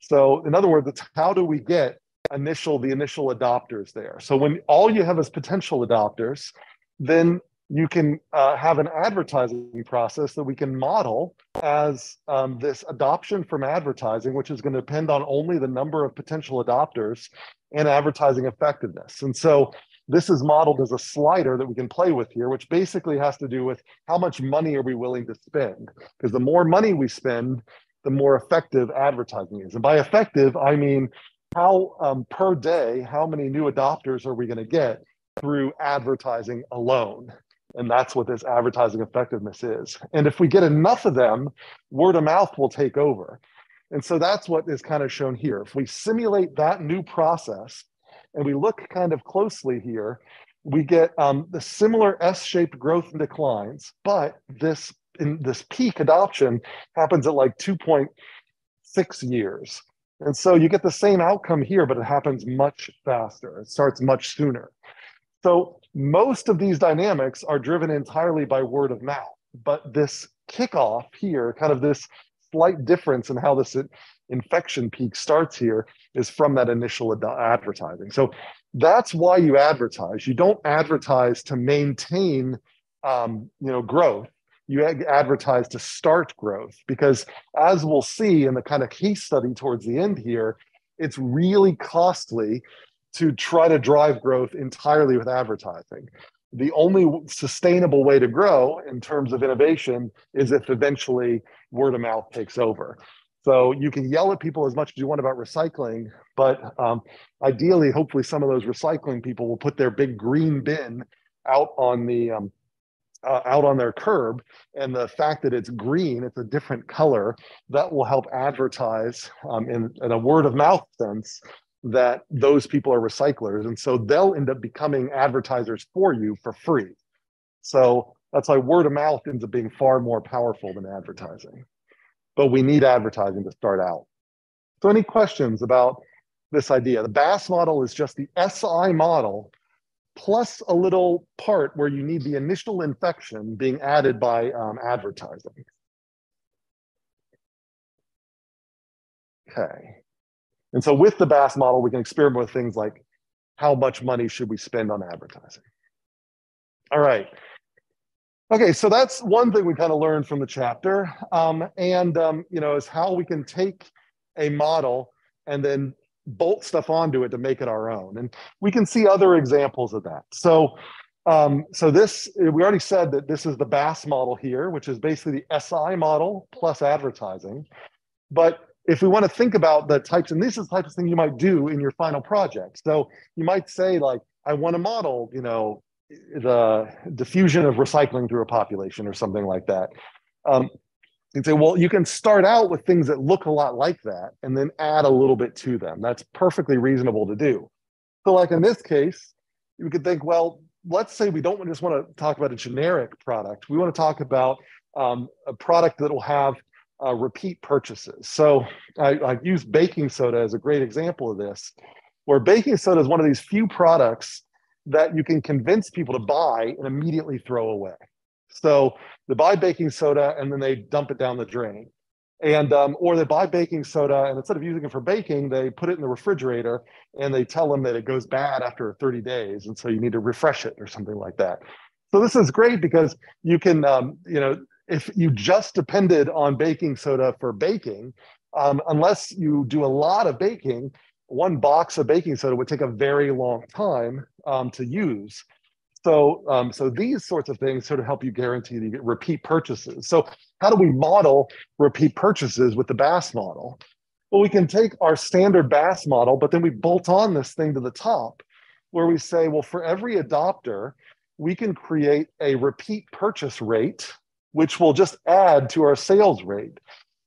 so in other words it's how do we get initial the initial adopters there? So when all you have is potential adopters then you can uh, have an advertising process that we can model as um, this adoption from advertising, which is going to depend on only the number of potential adopters and advertising effectiveness. And so this is modeled as a slider that we can play with here, which basically has to do with how much money are we willing to spend? Because the more money we spend, the more effective advertising is. And by effective, I mean how um, per day, how many new adopters are we going to get through advertising alone? And that's what this advertising effectiveness is. And if we get enough of them, word of mouth will take over. And so that's what is kind of shown here. If we simulate that new process and we look kind of closely here, we get um, the similar S-shaped growth and declines, but this in this peak adoption happens at like 2.6 years. And so you get the same outcome here, but it happens much faster. It starts much sooner. So most of these dynamics are driven entirely by word of mouth, but this kickoff here, kind of this slight difference in how this infection peak starts here is from that initial ad advertising. So that's why you advertise. You don't advertise to maintain, um, you know, growth. You advertise to start growth because, as we'll see in the kind of case study towards the end here, it's really costly to try to drive growth entirely with advertising. The only sustainable way to grow in terms of innovation is if eventually word of mouth takes over. So you can yell at people as much as you want about recycling, but um, ideally, hopefully, some of those recycling people will put their big green bin out on the um, uh, out on their curb, and the fact that it's green, it's a different color, that will help advertise um, in, in a word of mouth sense that those people are recyclers. And so they'll end up becoming advertisers for you for free. So that's why word of mouth ends up being far more powerful than advertising. But we need advertising to start out. So, any questions about this idea? The Bass model is just the SI model plus a little part where you need the initial infection being added by um, advertising. Okay. And so with the Bass model, we can experiment with things like how much money should we spend on advertising? All right. Okay, so that's one thing we kind of learned from the chapter. Um, and, um, you know, is how we can take a model and then bolt stuff onto it to make it our own. And we can see other examples of that. So, um, so this, we already said that this is the Bass model here, which is basically the SI model plus advertising. But if we want to think about the types, and this is the type of thing you might do in your final project. So you might say like, I want to model, you know, the diffusion of recycling through a population or something like that. Um, you'd say, well, you can start out with things that look a lot like that and then add a little bit to them. That's perfectly reasonable to do. So like in this case, you could think, well, let's say we don't just want to talk about a generic product. We want to talk about um, a product that will have uh, repeat purchases. So I, I use baking soda as a great example of this, where baking soda is one of these few products that you can convince people to buy and immediately throw away. So they buy baking soda and then they dump it down the drain. And um, or they buy baking soda and instead of using it for baking, they put it in the refrigerator and they tell them that it goes bad after 30 days, and so you need to refresh it or something like that. So this is great because you can, um, you know, if you just depended on baking soda for baking, um, unless you do a lot of baking, one box of baking soda would take a very long time um, to use. So, um, so these sorts of things sort of help you guarantee repeat purchases. So, how do we model repeat purchases with the Bass model? Well, we can take our standard Bass model, but then we bolt on this thing to the top where we say, well, for every adopter, we can create a repeat purchase rate which will just add to our sales rate.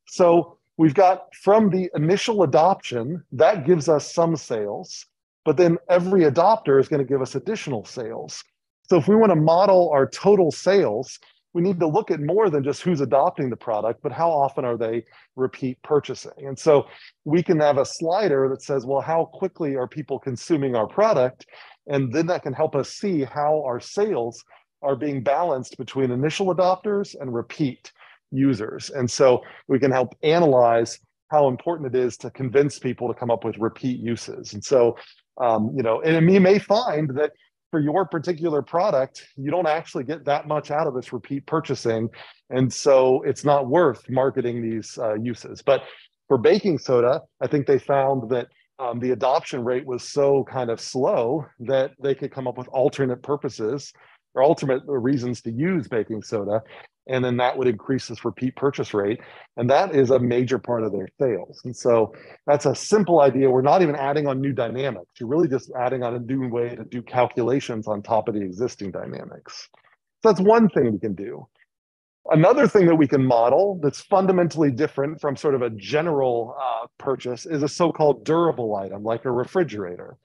So we've got from the initial adoption, that gives us some sales, but then every adopter is going to give us additional sales. So if we want to model our total sales, we need to look at more than just who's adopting the product, but how often are they repeat purchasing? And so we can have a slider that says, well, how quickly are people consuming our product? And then that can help us see how our sales are being balanced between initial adopters and repeat users. And so we can help analyze how important it is to convince people to come up with repeat uses. And so, um, you know, and you may find that for your particular product, you don't actually get that much out of this repeat purchasing. And so it's not worth marketing these uh, uses. But for baking soda, I think they found that um, the adoption rate was so kind of slow that they could come up with alternate purposes or ultimate reasons to use baking soda. And then that would increase this repeat purchase rate. And that is a major part of their sales. And so that's a simple idea. We're not even adding on new dynamics. You're really just adding on a new way to do calculations on top of the existing dynamics. So that's one thing we can do. Another thing that we can model that's fundamentally different from sort of a general uh, purchase is a so-called durable item like a refrigerator.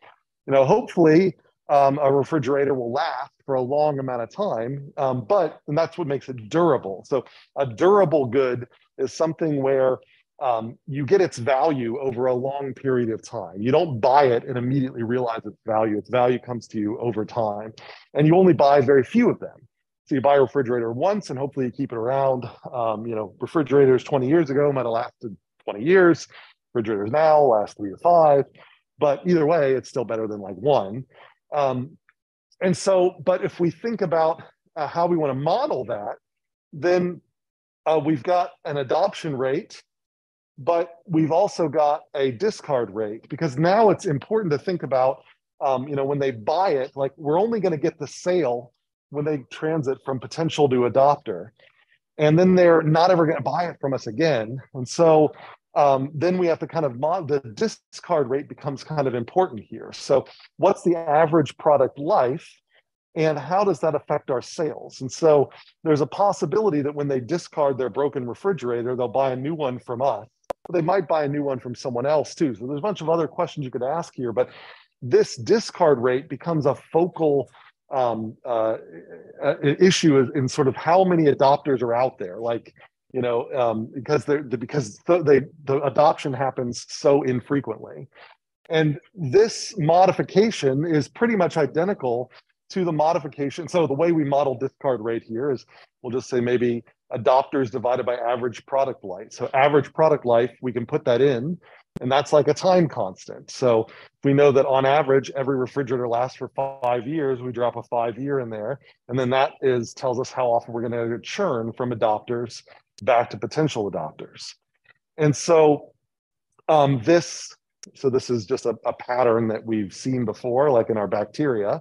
You know, hopefully um, a refrigerator will last for a long amount of time, um, but and that's what makes it durable. So a durable good is something where um, you get its value over a long period of time. You don't buy it and immediately realize its value. Its value comes to you over time, and you only buy very few of them. So you buy a refrigerator once, and hopefully you keep it around. Um, you know, refrigerators 20 years ago might have lasted 20 years. Refrigerators now last three to five, but either way, it's still better than like one. Um, and so, but if we think about uh, how we want to model that, then uh, we've got an adoption rate, but we've also got a discard rate because now it's important to think about, um, you know, when they buy it, like we're only going to get the sale when they transit from potential to adopter. And then they're not ever going to buy it from us again. And so um, then we have to kind of mod the discard rate becomes kind of important here. So what's the average product life and how does that affect our sales? And so there's a possibility that when they discard their broken refrigerator, they'll buy a new one from us. they might buy a new one from someone else too. So there's a bunch of other questions you could ask here, but this discard rate becomes a focal um, uh, issue in sort of how many adopters are out there. Like, you know, um, because they because the, they, the adoption happens so infrequently. And this modification is pretty much identical to the modification. So the way we model discard rate here is we'll just say maybe adopters divided by average product life. So average product life, we can put that in, and that's like a time constant. So we know that on average, every refrigerator lasts for five years. We drop a five year in there, and then that is tells us how often we're going to churn from adopters back to potential adopters. And so um, this, so this is just a, a pattern that we've seen before, like in our bacteria.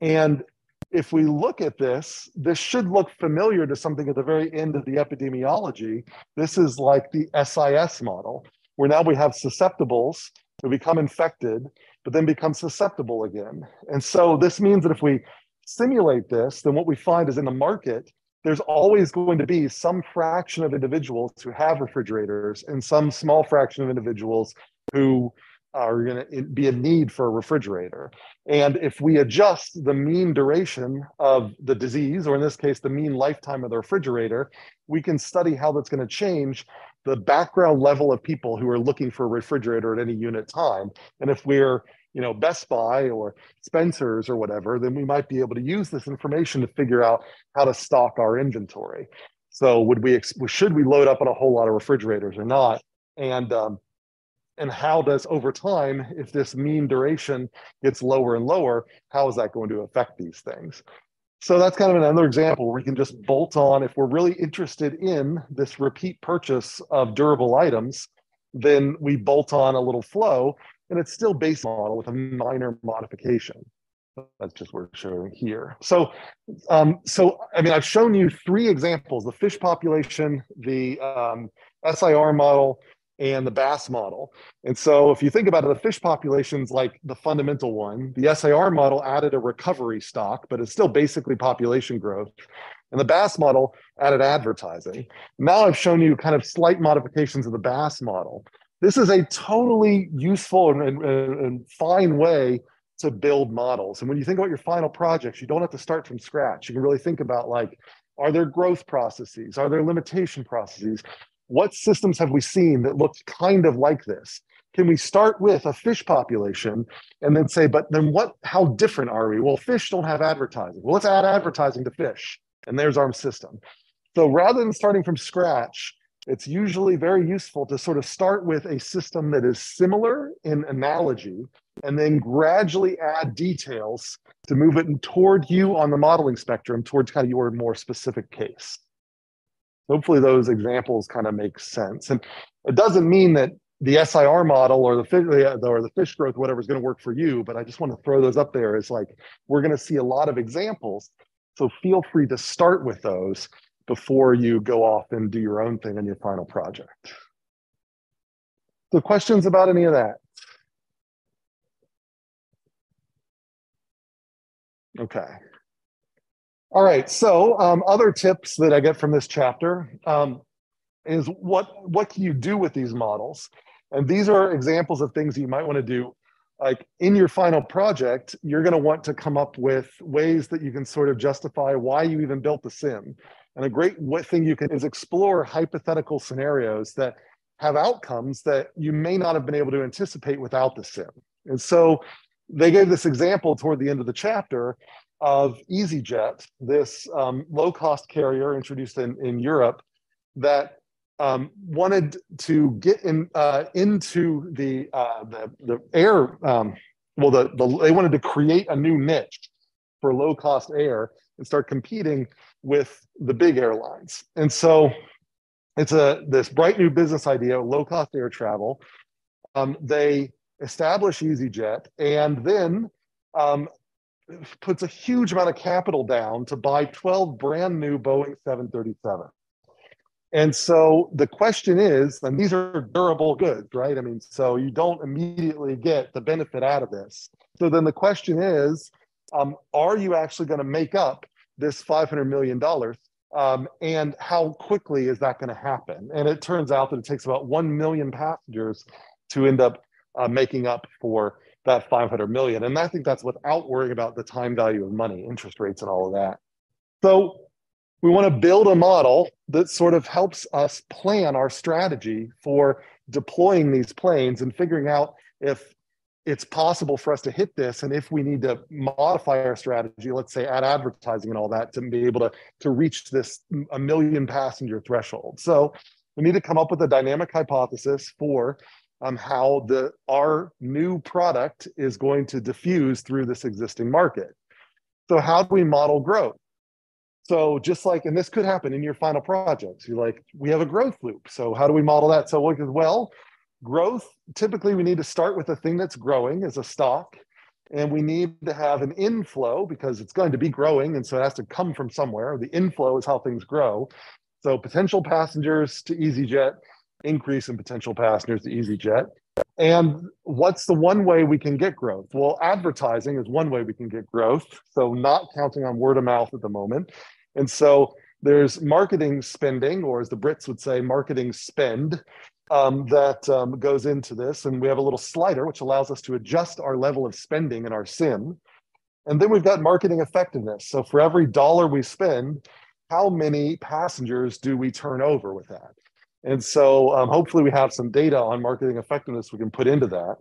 And if we look at this, this should look familiar to something at the very end of the epidemiology. This is like the SIS model, where now we have susceptibles who become infected, but then become susceptible again. And so this means that if we simulate this, then what we find is in the market, there's always going to be some fraction of individuals who have refrigerators and some small fraction of individuals who are going to be a need for a refrigerator. And if we adjust the mean duration of the disease, or in this case, the mean lifetime of the refrigerator, we can study how that's going to change the background level of people who are looking for a refrigerator at any unit time. And if we're you know Best Buy or Spencer's or whatever, then we might be able to use this information to figure out how to stock our inventory. So would we should we load up on a whole lot of refrigerators or not? And um, and how does over time if this mean duration gets lower and lower how is that going to affect these things so that's kind of another example where we can just bolt on if we're really interested in this repeat purchase of durable items then we bolt on a little flow and it's still Bass model with a minor modification that's just what we're showing here so um, so i mean i've shown you three examples the fish population the um, sir model and the bass model. And so if you think about it, the fish population's like the fundamental one. The SIR model added a recovery stock, but it's still basically population growth. And the bass model added advertising. Now I've shown you kind of slight modifications of the bass model. This is a totally useful and, and, and fine way to build models. And when you think about your final projects, you don't have to start from scratch. You can really think about like, are there growth processes? Are there limitation processes? what systems have we seen that looked kind of like this? Can we start with a fish population and then say, but then what, how different are we? Well, fish don't have advertising. Well, let's add advertising to fish. And there's our system. So rather than starting from scratch, it's usually very useful to sort of start with a system that is similar in analogy and then gradually add details to move it toward you on the modeling spectrum towards kind of your more specific case hopefully those examples kind of make sense. And it doesn't mean that the SIR model or the fish uh, or the fish growth, whatever is going to work for you, but I just want to throw those up there as like we're going to see a lot of examples. So feel free to start with those before you go off and do your own thing on your final project. So questions about any of that? Okay. All right. So um, other tips that I get from this chapter um, is what what can you do with these models? And these are examples of things you might want to do. Like in your final project, you're going to want to come up with ways that you can sort of justify why you even built the sim. And a great thing you can is explore hypothetical scenarios that have outcomes that you may not have been able to anticipate without the sim. And so they gave this example toward the end of the chapter of EasyJet, this um, low cost carrier introduced in, in Europe that um, wanted to get in uh, into the, uh, the, the air. Um, well, the, the, they wanted to create a new niche for low cost air and start competing with the big airlines. And so it's a this bright new business idea, low cost air travel. Um, they establish EasyJet and then um, puts a huge amount of capital down to buy 12 brand new Boeing 737. And so the question is, and these are durable goods, right? I mean, so you don't immediately get the benefit out of this. So then the question is, um, are you actually going to make up this $500 million Um, and how quickly is that going to happen? And it turns out that it takes about 1 million passengers to end up uh, making up for that 500 million. And I think that's without worrying about the time value of money, interest rates, and all of that. So we want to build a model that sort of helps us plan our strategy for deploying these planes and figuring out if it's possible for us to hit this and if we need to modify our strategy let's say add advertising and all that to be able to to reach this a million passenger threshold so we need to come up with a dynamic hypothesis for um, how the our new product is going to diffuse through this existing market so how do we model growth so just like, and this could happen in your final projects, you're like, we have a growth loop. So how do we model that? So well, growth, typically we need to start with a thing that's growing as a stock. And we need to have an inflow because it's going to be growing. And so it has to come from somewhere. The inflow is how things grow. So potential passengers to EasyJet, increase in potential passengers to EasyJet. And what's the one way we can get growth? Well, advertising is one way we can get growth. So, not counting on word of mouth at the moment. And so, there's marketing spending, or as the Brits would say, marketing spend, um, that um, goes into this. And we have a little slider which allows us to adjust our level of spending in our sim. And then we've got marketing effectiveness. So, for every dollar we spend, how many passengers do we turn over with that? And so um, hopefully we have some data on marketing effectiveness we can put into that.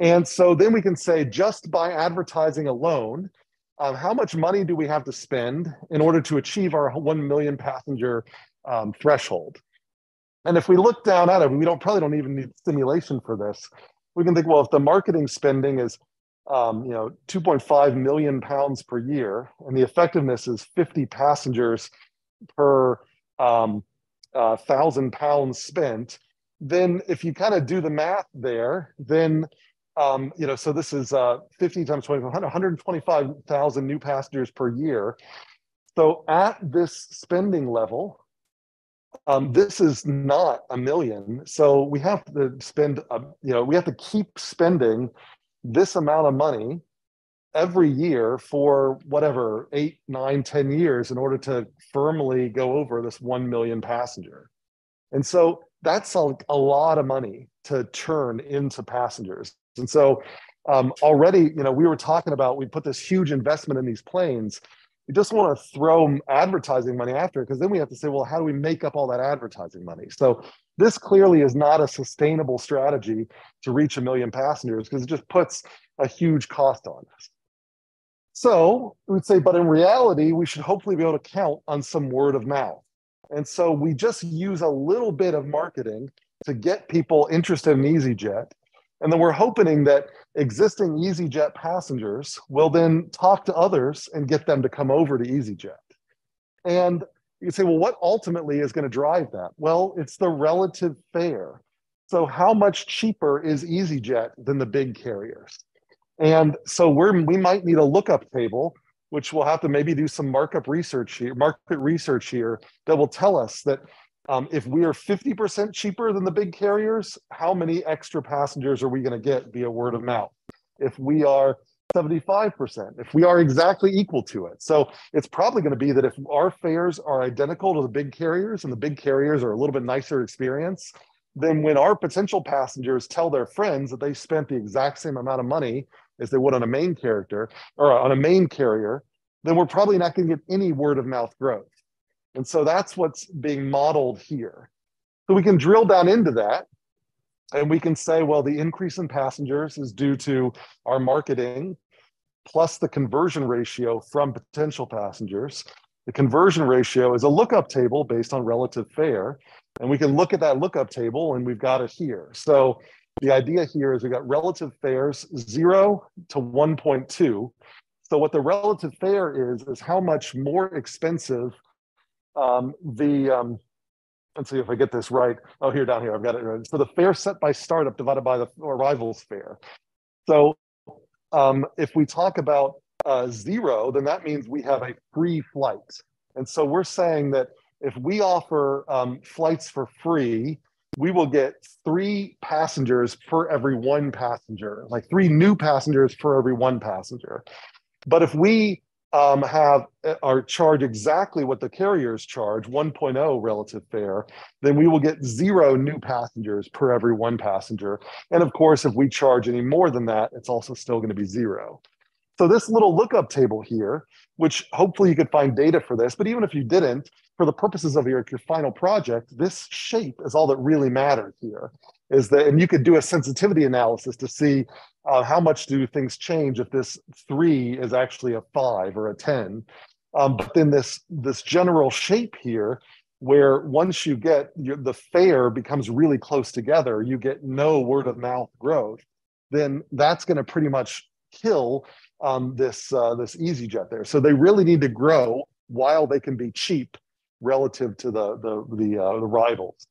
And so then we can say just by advertising alone, um, how much money do we have to spend in order to achieve our 1 million passenger um, threshold? And if we look down at it, we don't probably don't even need simulation for this. We can think, well, if the marketing spending is um, you know 2.5 million pounds per year, and the effectiveness is 50 passengers per um, uh, thousand pounds spent, then if you kind of do the math there, then um, you know, so this is uh, 50 times 20, 125,000 new passengers per year. So at this spending level, um, this is not a million. So we have to spend, a, you know, we have to keep spending this amount of money every year for whatever eight, nine, ten years in order to firmly go over this 1 million passenger. And so that's a, a lot of money to turn into passengers. And so um, already, you know, we were talking about, we put this huge investment in these planes. We just want to throw advertising money after it because then we have to say, well, how do we make up all that advertising money? So this clearly is not a sustainable strategy to reach a million passengers because it just puts a huge cost on us. So we would say, but in reality, we should hopefully be able to count on some word of mouth. And so we just use a little bit of marketing to get people interested in EasyJet. And then we're hoping that existing EasyJet passengers will then talk to others and get them to come over to EasyJet. And you say, well, what ultimately is going to drive that? Well, it's the relative fare. So, how much cheaper is EasyJet than the big carriers? And so we're we might need a lookup table, which we'll have to maybe do some markup research here, market research here that will tell us that um, if we are 50% cheaper than the big carriers, how many extra passengers are we going to get via word of mouth? If we are 75%, if we are exactly equal to it. So it's probably going to be that if our fares are identical to the big carriers and the big carriers are a little bit nicer experience, then when our potential passengers tell their friends that they spent the exact same amount of money as they would on a main character or on a main carrier, then we're probably not going to get any word of mouth growth. And so that's what's being modeled here. So we can drill down into that and we can say, well, the increase in passengers is due to our marketing plus the conversion ratio from potential passengers. The conversion ratio is a lookup table based on relative fare. And we can look at that lookup table and we've got it here. So the idea here is we've got relative fares zero to 1.2. So what the relative fare is, is how much more expensive um, the, um, let's see if I get this right. Oh, here, down here, I've got it right. So the fare set by startup divided by the arrivals fare. So um, if we talk about uh, zero, then that means we have a free flight. And so we're saying that if we offer um, flights for free, we will get three passengers per every one passenger, like three new passengers for every one passenger. But if we um, have are charge exactly what the carriers charge 1.0 relative fare then we will get zero new passengers per every one passenger. And of course if we charge any more than that it's also still going to be zero. So this little lookup table here which hopefully you could find data for this but even if you didn't for the purposes of your, your final project this shape is all that really matters here is that and you could do a sensitivity analysis to see uh, how much do things change if this three is actually a five or a 10 um, but then this this general shape here where once you get your, the fare becomes really close together you get no word of mouth growth then that's going to pretty much kill um, this uh, this EasyJet there. So they really need to grow while they can be cheap relative to the the the, uh, the rivals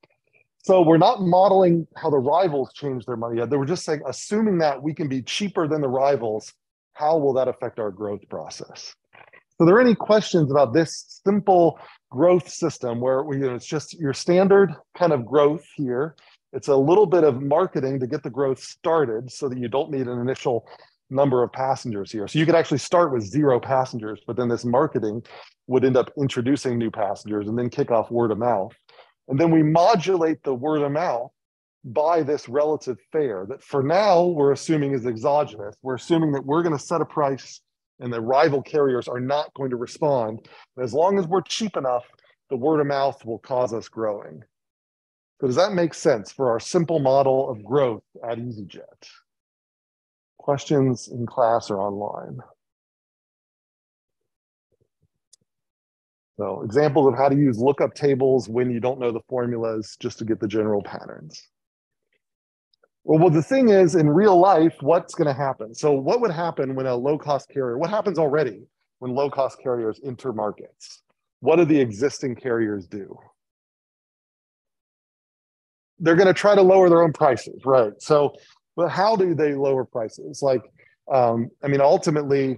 so we're not modeling how the rivals change their money yet. They were just saying, assuming that we can be cheaper than the rivals, how will that affect our growth process? So there are any questions about this simple growth system where you know, it's just your standard kind of growth here. It's a little bit of marketing to get the growth started so that you don't need an initial number of passengers here. So you could actually start with zero passengers, but then this marketing would end up introducing new passengers and then kick off word of mouth. And then we modulate the word of mouth by this relative fare that for now we're assuming is exogenous. We're assuming that we're going to set a price and the rival carriers are not going to respond. And as long as we're cheap enough, the word of mouth will cause us growing. So does that make sense for our simple model of growth at EasyJet? Questions in class or online? So examples of how to use lookup tables when you don't know the formulas just to get the general patterns. Well, well, the thing is, in real life, what's going to happen? So, what would happen when a low cost carrier, what happens already when low cost carriers enter markets? What do the existing carriers do? They're going to try to lower their own prices, right? So, but how do they lower prices? Like, um, I mean, ultimately,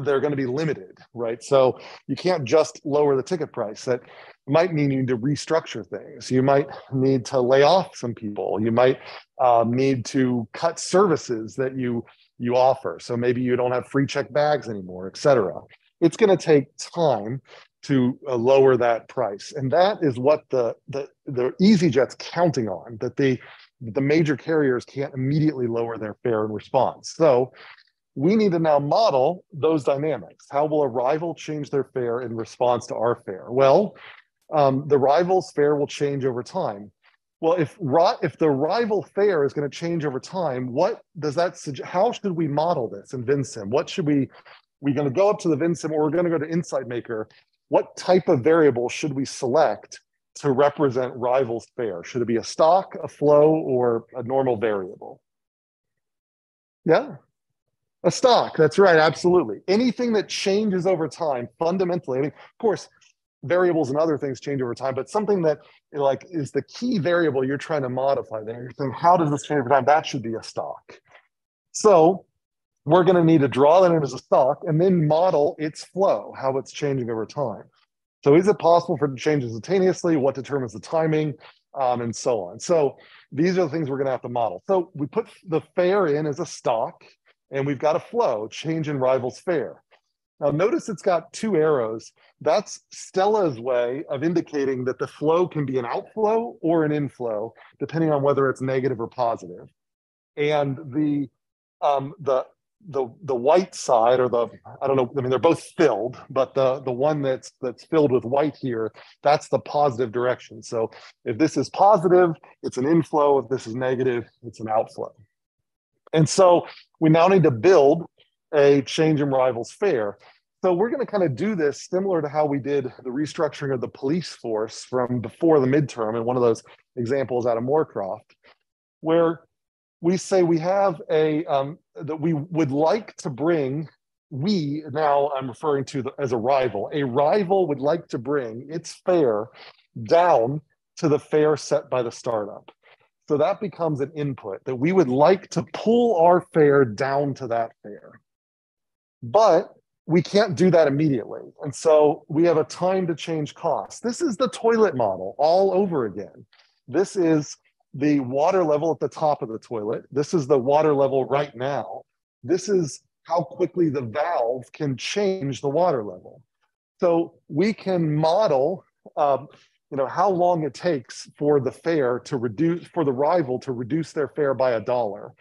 they're going to be limited, right? So you can't just lower the ticket price. That might mean you need to restructure things. You might need to lay off some people. You might um, need to cut services that you you offer. So maybe you don't have free check bags anymore, et cetera. It's going to take time to uh, lower that price, and that is what the the the EasyJet's counting on. That the the major carriers can't immediately lower their fare in response. So we need to now model those dynamics. How will a rival change their fare in response to our fare? Well, um, the rival's fare will change over time. Well, if if the rival fare is going to change over time, what does that suggest? How should we model this in Vensim? What should we? We're going to go up to the Vensim, or we're going to go to Insight Maker. What type of variable should we select to represent rival's fare? Should it be a stock, a flow, or a normal variable? Yeah. A stock, that's right, absolutely. Anything that changes over time, fundamentally. I mean, of course, variables and other things change over time, but something that like is the key variable you're trying to modify. Then you're saying, how does this change over time? That should be a stock. So we're going to need to draw that in as a stock and then model its flow, how it's changing over time. So is it possible for it to change instantaneously? What determines the timing? Um, and so on. So these are the things we're going to have to model. So we put the fare in as a stock and we've got a flow, change in rivals fare. Now notice it's got two arrows. That's Stella's way of indicating that the flow can be an outflow or an inflow, depending on whether it's negative or positive. And the um, the the the white side or the I don't know I mean they're both filled but the the one that's that's filled with white here that's the positive direction so if this is positive it's an inflow if this is negative it's an outflow and so we now need to build a change in rivals fare. So we're going to kind of do this similar to how we did the restructuring of the police force from before the midterm and one of those examples out of Morecroft, where we say we have a um, that we would like to bring we now i'm referring to the, as a rival a rival would like to bring its fare down to the fare set by the startup so that becomes an input that we would like to pull our fare down to that fare. But we can't do that immediately. And so we have a time to change costs. This is the toilet model all over again. This is the water level at the top of the toilet. This is the water level right now. This is how quickly the valve can change the water level. So we can model, um, you know, how long it takes for the fare to reduce, for the rival to reduce their fare by a dollar.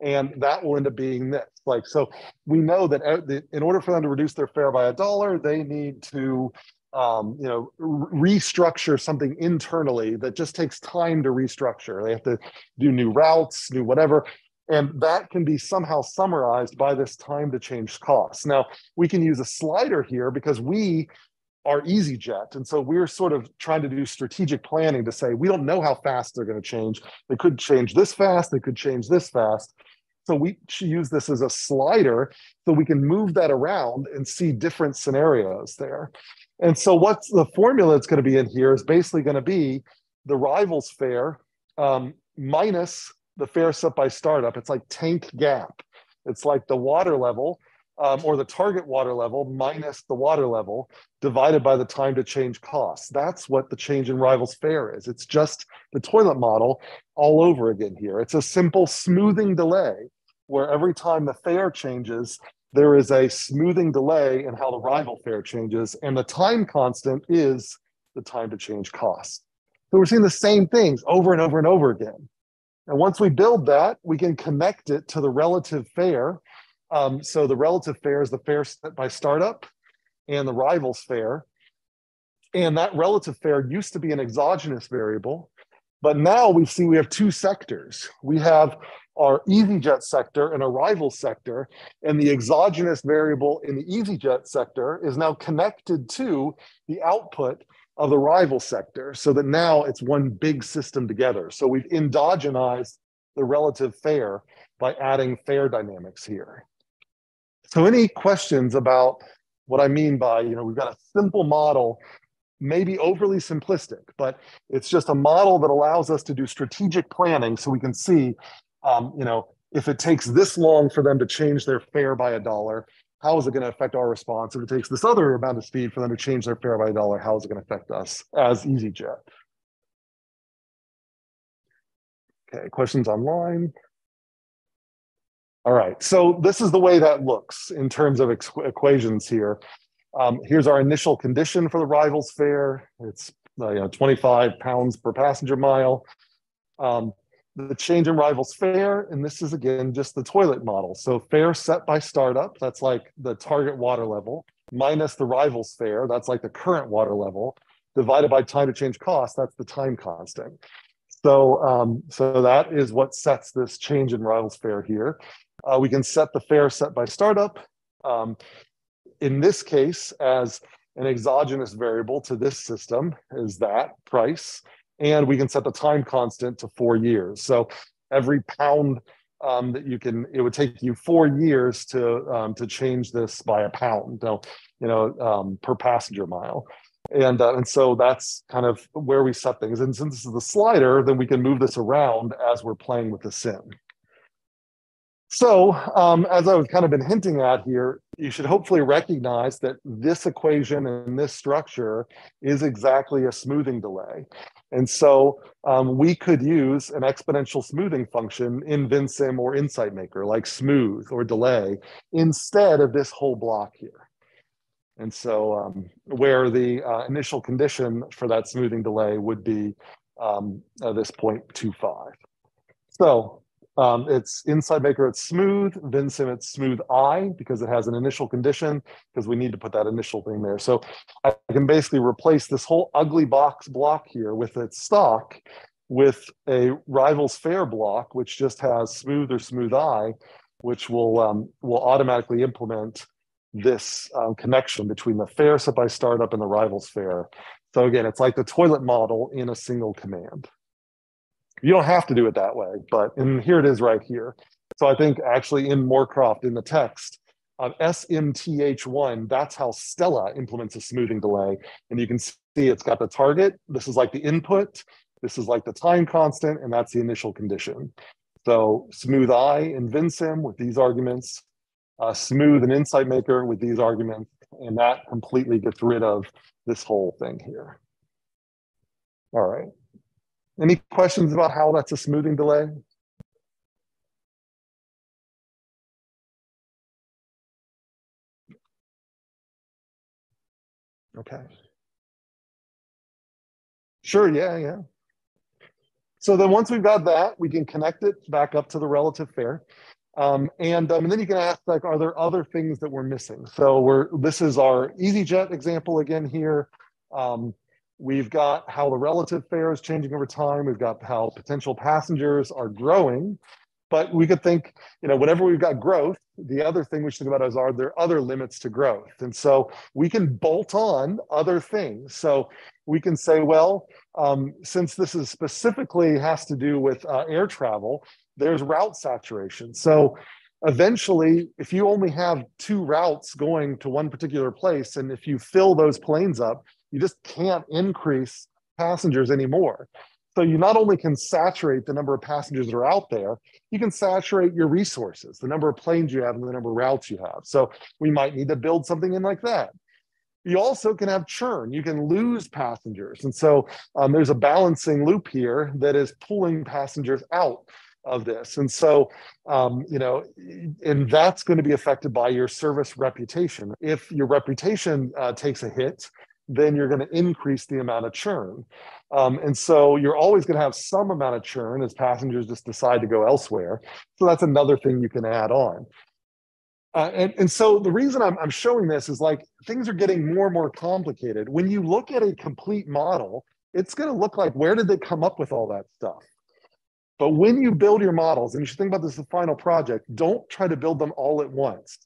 And that will end up being this. Like, so we know that uh, in order for them to reduce their fare by a dollar, they need to um, you know, restructure something internally that just takes time to restructure. They have to do new routes, new whatever. And that can be somehow summarized by this time to change costs. Now, we can use a slider here because we are EasyJet. And so we're sort of trying to do strategic planning to say, we don't know how fast they're going to change. They could change this fast, they could change this fast. So we should use this as a slider so we can move that around and see different scenarios there. And so what's the formula that's going to be in here is basically going to be the rivals fare um, minus the fare set by startup. It's like tank gap. It's like the water level um, or the target water level minus the water level divided by the time to change costs. That's what the change in rivals fare is. It's just the toilet model all over again here. It's a simple smoothing delay where every time the fare changes, there is a smoothing delay in how the rival fare changes, and the time constant is the time to change cost. So we're seeing the same things over and over and over again. And once we build that, we can connect it to the relative fare. Um, so the relative fare is the fare set by startup and the rivals fare. And that relative fare used to be an exogenous variable, but now we see we have two sectors. We have our EasyJet sector and a rival sector, and the exogenous variable in the EasyJet sector is now connected to the output of the rival sector so that now it's one big system together. So we've endogenized the relative fare by adding fare dynamics here. So any questions about what I mean by, you know, we've got a simple model, maybe overly simplistic, but it's just a model that allows us to do strategic planning so we can see um, you know, if it takes this long for them to change their fare by a dollar, how is it going to affect our response? If it takes this other amount of speed for them to change their fare by a dollar, how is it going to affect us as EasyJet? Okay, questions online. All right, so this is the way that looks in terms of equations here. Um, here's our initial condition for the rivals fare. It's uh, you know 25 pounds per passenger mile. Um, the change in rivals fare, and this is again just the toilet model. So fare set by startup, that's like the target water level, minus the rivals fare, that's like the current water level, divided by time to change cost, that's the time constant. So, um, so that is what sets this change in rivals fare here. Uh, we can set the fare set by startup. Um, in this case, as an exogenous variable to this system is that price and we can set the time constant to four years. So every pound um, that you can, it would take you four years to um, to change this by a pound, you know um, per passenger mile. And, uh, and so that's kind of where we set things. And since this is the slider, then we can move this around as we're playing with the sim. So, um, as I've kind of been hinting at here, you should hopefully recognize that this equation and this structure is exactly a smoothing delay. And so um, we could use an exponential smoothing function in Vensim or Insight Maker, like smooth or delay, instead of this whole block here. And so um, where the uh, initial condition for that smoothing delay would be um, uh, this 0.25. So um, it's Insight Maker, it's smooth. Vensim, it's smooth I because it has an initial condition because we need to put that initial thing there. So I can basically replace this whole ugly box block here with its stock with a rivals fare block, which just has smooth or smooth I, which will, um, will automatically implement this um, connection between the fare set by startup and the rivals fare. So again, it's like the toilet model in a single command. You don't have to do it that way, but and here it is right here. So I think actually in Morecroft in the text, um, SMTH1, that's how Stella implements a smoothing delay. And you can see it's got the target. This is like the input. This is like the time constant, and that's the initial condition. So smooth I in Vensim with these arguments, uh, smooth an Insight Maker with these arguments, and that completely gets rid of this whole thing here. All right. Any questions about how that's a smoothing delay? Okay. Sure, yeah, yeah. So then once we've got that, we can connect it back up to the relative fare. Um, and, um, and then you can ask, like, are there other things that we're missing? So we're this is our EasyJet example again here. Um, we've got how the relative fare is changing over time. We've got how potential passengers are growing. But we could think, you know, whenever we've got growth, the other thing we should think about is are there other limits to growth? And so we can bolt on other things. So we can say, well, um, since this is specifically has to do with uh, air travel, there's route saturation. So eventually, if you only have two routes going to one particular place, and if you fill those planes up, you just can't increase passengers anymore. So you not only can saturate the number of passengers that are out there, you can saturate your resources, the number of planes you have and the number of routes you have. So we might need to build something in like that. You also can have churn. You can lose passengers. And so um, there's a balancing loop here that is pulling passengers out of this. And so, um, you know, and that's going to be affected by your service reputation. If your reputation uh, takes a hit, then you're going to increase the amount of churn. Um, and so you're always going to have some amount of churn as passengers just decide to go elsewhere. So that's another thing you can add on. Uh, and, and so the reason I'm, I'm showing this is like things are getting more and more complicated. When you look at a complete model, it's going to look like where did they come up with all that stuff? But when you build your models, and you should think about this as a final project, don't try to build them all at once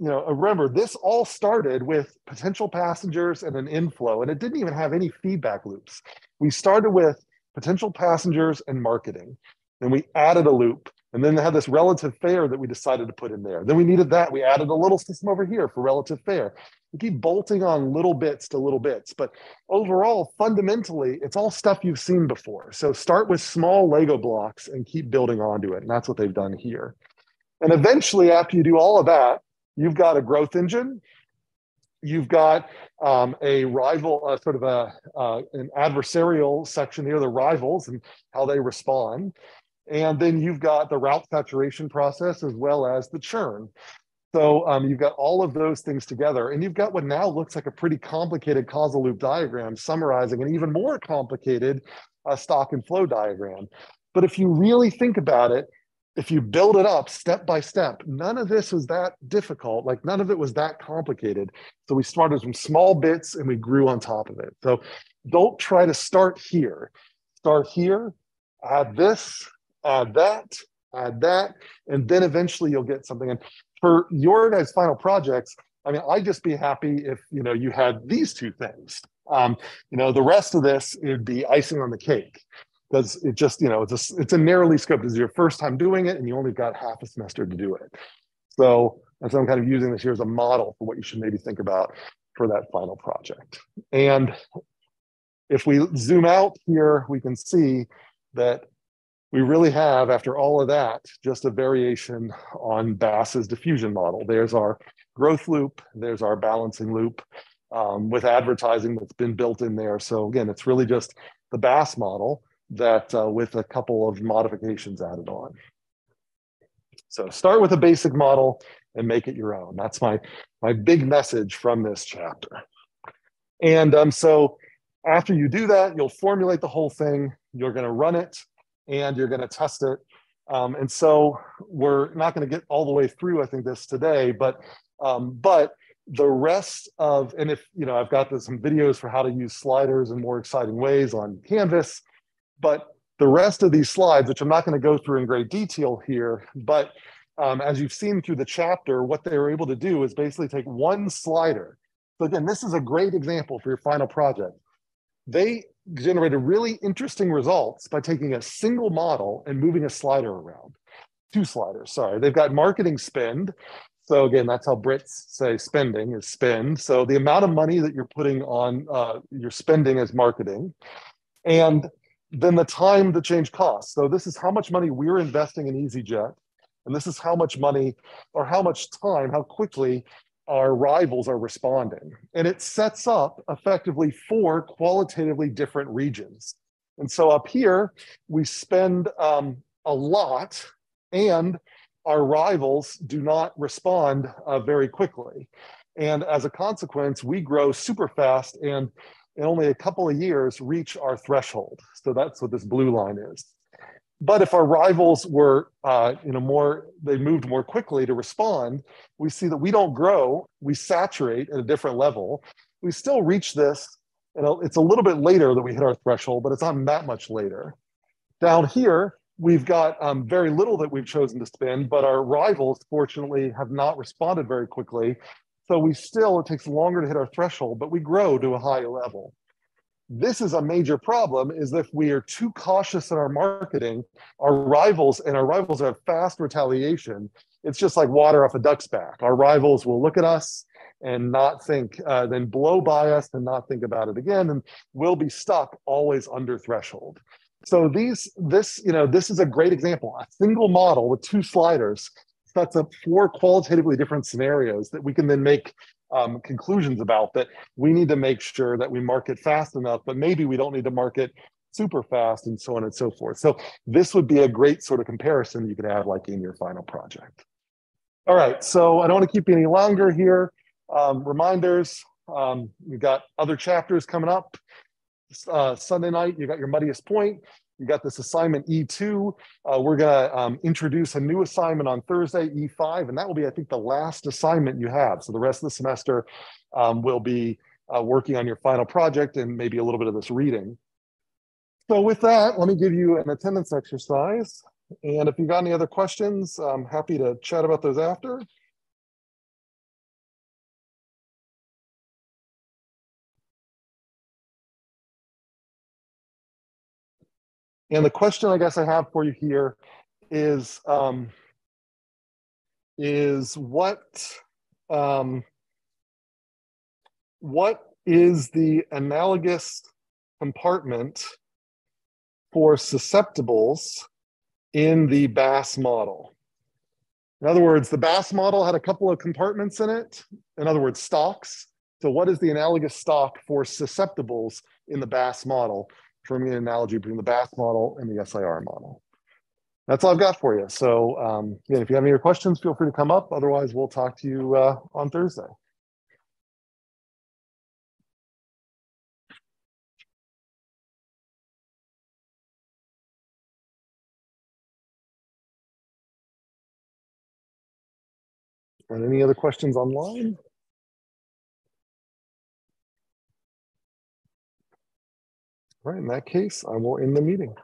you know, uh, remember this all started with potential passengers and an inflow, and it didn't even have any feedback loops. We started with potential passengers and marketing. Then we added a loop, and then had this relative fare that we decided to put in there. Then we needed that. We added a little system over here for relative fare. We keep bolting on little bits to little bits, but overall, fundamentally, it's all stuff you've seen before. So start with small Lego blocks and keep building onto it. And that's what they've done here. And eventually, after you do all of that, you've got a growth engine, you've got um, a rival, uh, sort of a uh, an adversarial section here, the rivals and how they respond, and then you've got the route saturation process as well as the churn. So um, you've got all of those things together, and you've got what now looks like a pretty complicated causal loop diagram summarizing an even more complicated uh, stock and flow diagram. But if you really think about it, if you build it up step by step, none of this was that difficult. Like none of it was that complicated. So we started from small bits and we grew on top of it. So don't try to start here. Start here, add this, add that, add that, and then eventually you'll get something. And for your guys' final projects, I mean, I'd just be happy if you know you had these two things. Um, you know, the rest of this it'd be icing on the cake because it just you know it's a it's a narrowly scoped. Is your first time doing it, and you only got half a semester to do it. So, and so I'm kind of using this here as a model for what you should maybe think about for that final project. And if we zoom out here, we can see that we really have, after all of that, just a variation on Bass's diffusion model. There's our growth loop, there's our balancing loop um, with advertising that's been built in there. So again, it's really just the Bass model that uh, with a couple of modifications added on. So start with a basic model and make it your own. That's my, my big message from this chapter. And um, so after you do that, you'll formulate the whole thing, you're gonna run it, and you're gonna test it. Um, and so we're not gonna get all the way through, I think, this today, but, um, but the rest of, and if, you know, I've got some videos for how to use sliders in more exciting ways on Canvas, but the rest of these slides, which I'm not going to go through in great detail here, but um, as you've seen through the chapter, what they were able to do is basically take one slider. So again, this is a great example for your final project. They generated really interesting results by taking a single model and moving a slider around. Two sliders, sorry. They've got marketing spend. So again, that's how Brits say spending is spend. So the amount of money that you're putting on, uh, you're spending as marketing. And then the time to change costs. So this is how much money we're investing in EasyJet, and this is how much money or how much time, how quickly our rivals are responding. And it sets up effectively four qualitatively different regions. And so up here, we spend um, a lot and our rivals do not respond uh, very quickly. And as a consequence, we grow super fast and in only a couple of years reach our threshold. So that's what this blue line is. But if our rivals were, uh, you know, more, they moved more quickly to respond, we see that we don't grow, we saturate at a different level. We still reach this, and it's a little bit later that we hit our threshold, but it's not that much later. Down here, we've got um, very little that we've chosen to spend, but our rivals, fortunately, have not responded very quickly. So we still, it takes longer to hit our threshold, but we grow to a high level. This is a major problem is if we are too cautious in our marketing, our rivals and our rivals have fast retaliation. It's just like water off a duck's back. Our rivals will look at us and not think, uh, then blow by us and not think about it again. And we'll be stuck always under threshold. So these, this, you know, this is a great example. A single model with two sliders sets up four qualitatively different scenarios that we can then make um, conclusions about that we need to make sure that we market fast enough, but maybe we don't need to market super fast and so on and so forth. So this would be a great sort of comparison you could have like in your final project. All right, so I don't want to keep you any longer here. Um, reminders, um, we've got other chapters coming up. Uh, Sunday night, you got your muddiest point. You got this assignment E2. Uh, we're going to um, introduce a new assignment on Thursday, E5, and that will be, I think, the last assignment you have. So the rest of the semester um, will be uh, working on your final project and maybe a little bit of this reading. So with that, let me give you an attendance exercise. And if you got any other questions, I'm happy to chat about those after. And the question I guess I have for you here is, um, is what, um, what is the analogous compartment for susceptibles in the Bass model? In other words, the Bass model had a couple of compartments in it. In other words, stocks. So what is the analogous stock for susceptibles in the Bass model? Forming an analogy between the Bass model and the SIR model. That's all I've got for you. So um, again, if you have any questions, feel free to come up. Otherwise, we'll talk to you uh, on Thursday. And any other questions online? All right, in that case, I will end the meeting.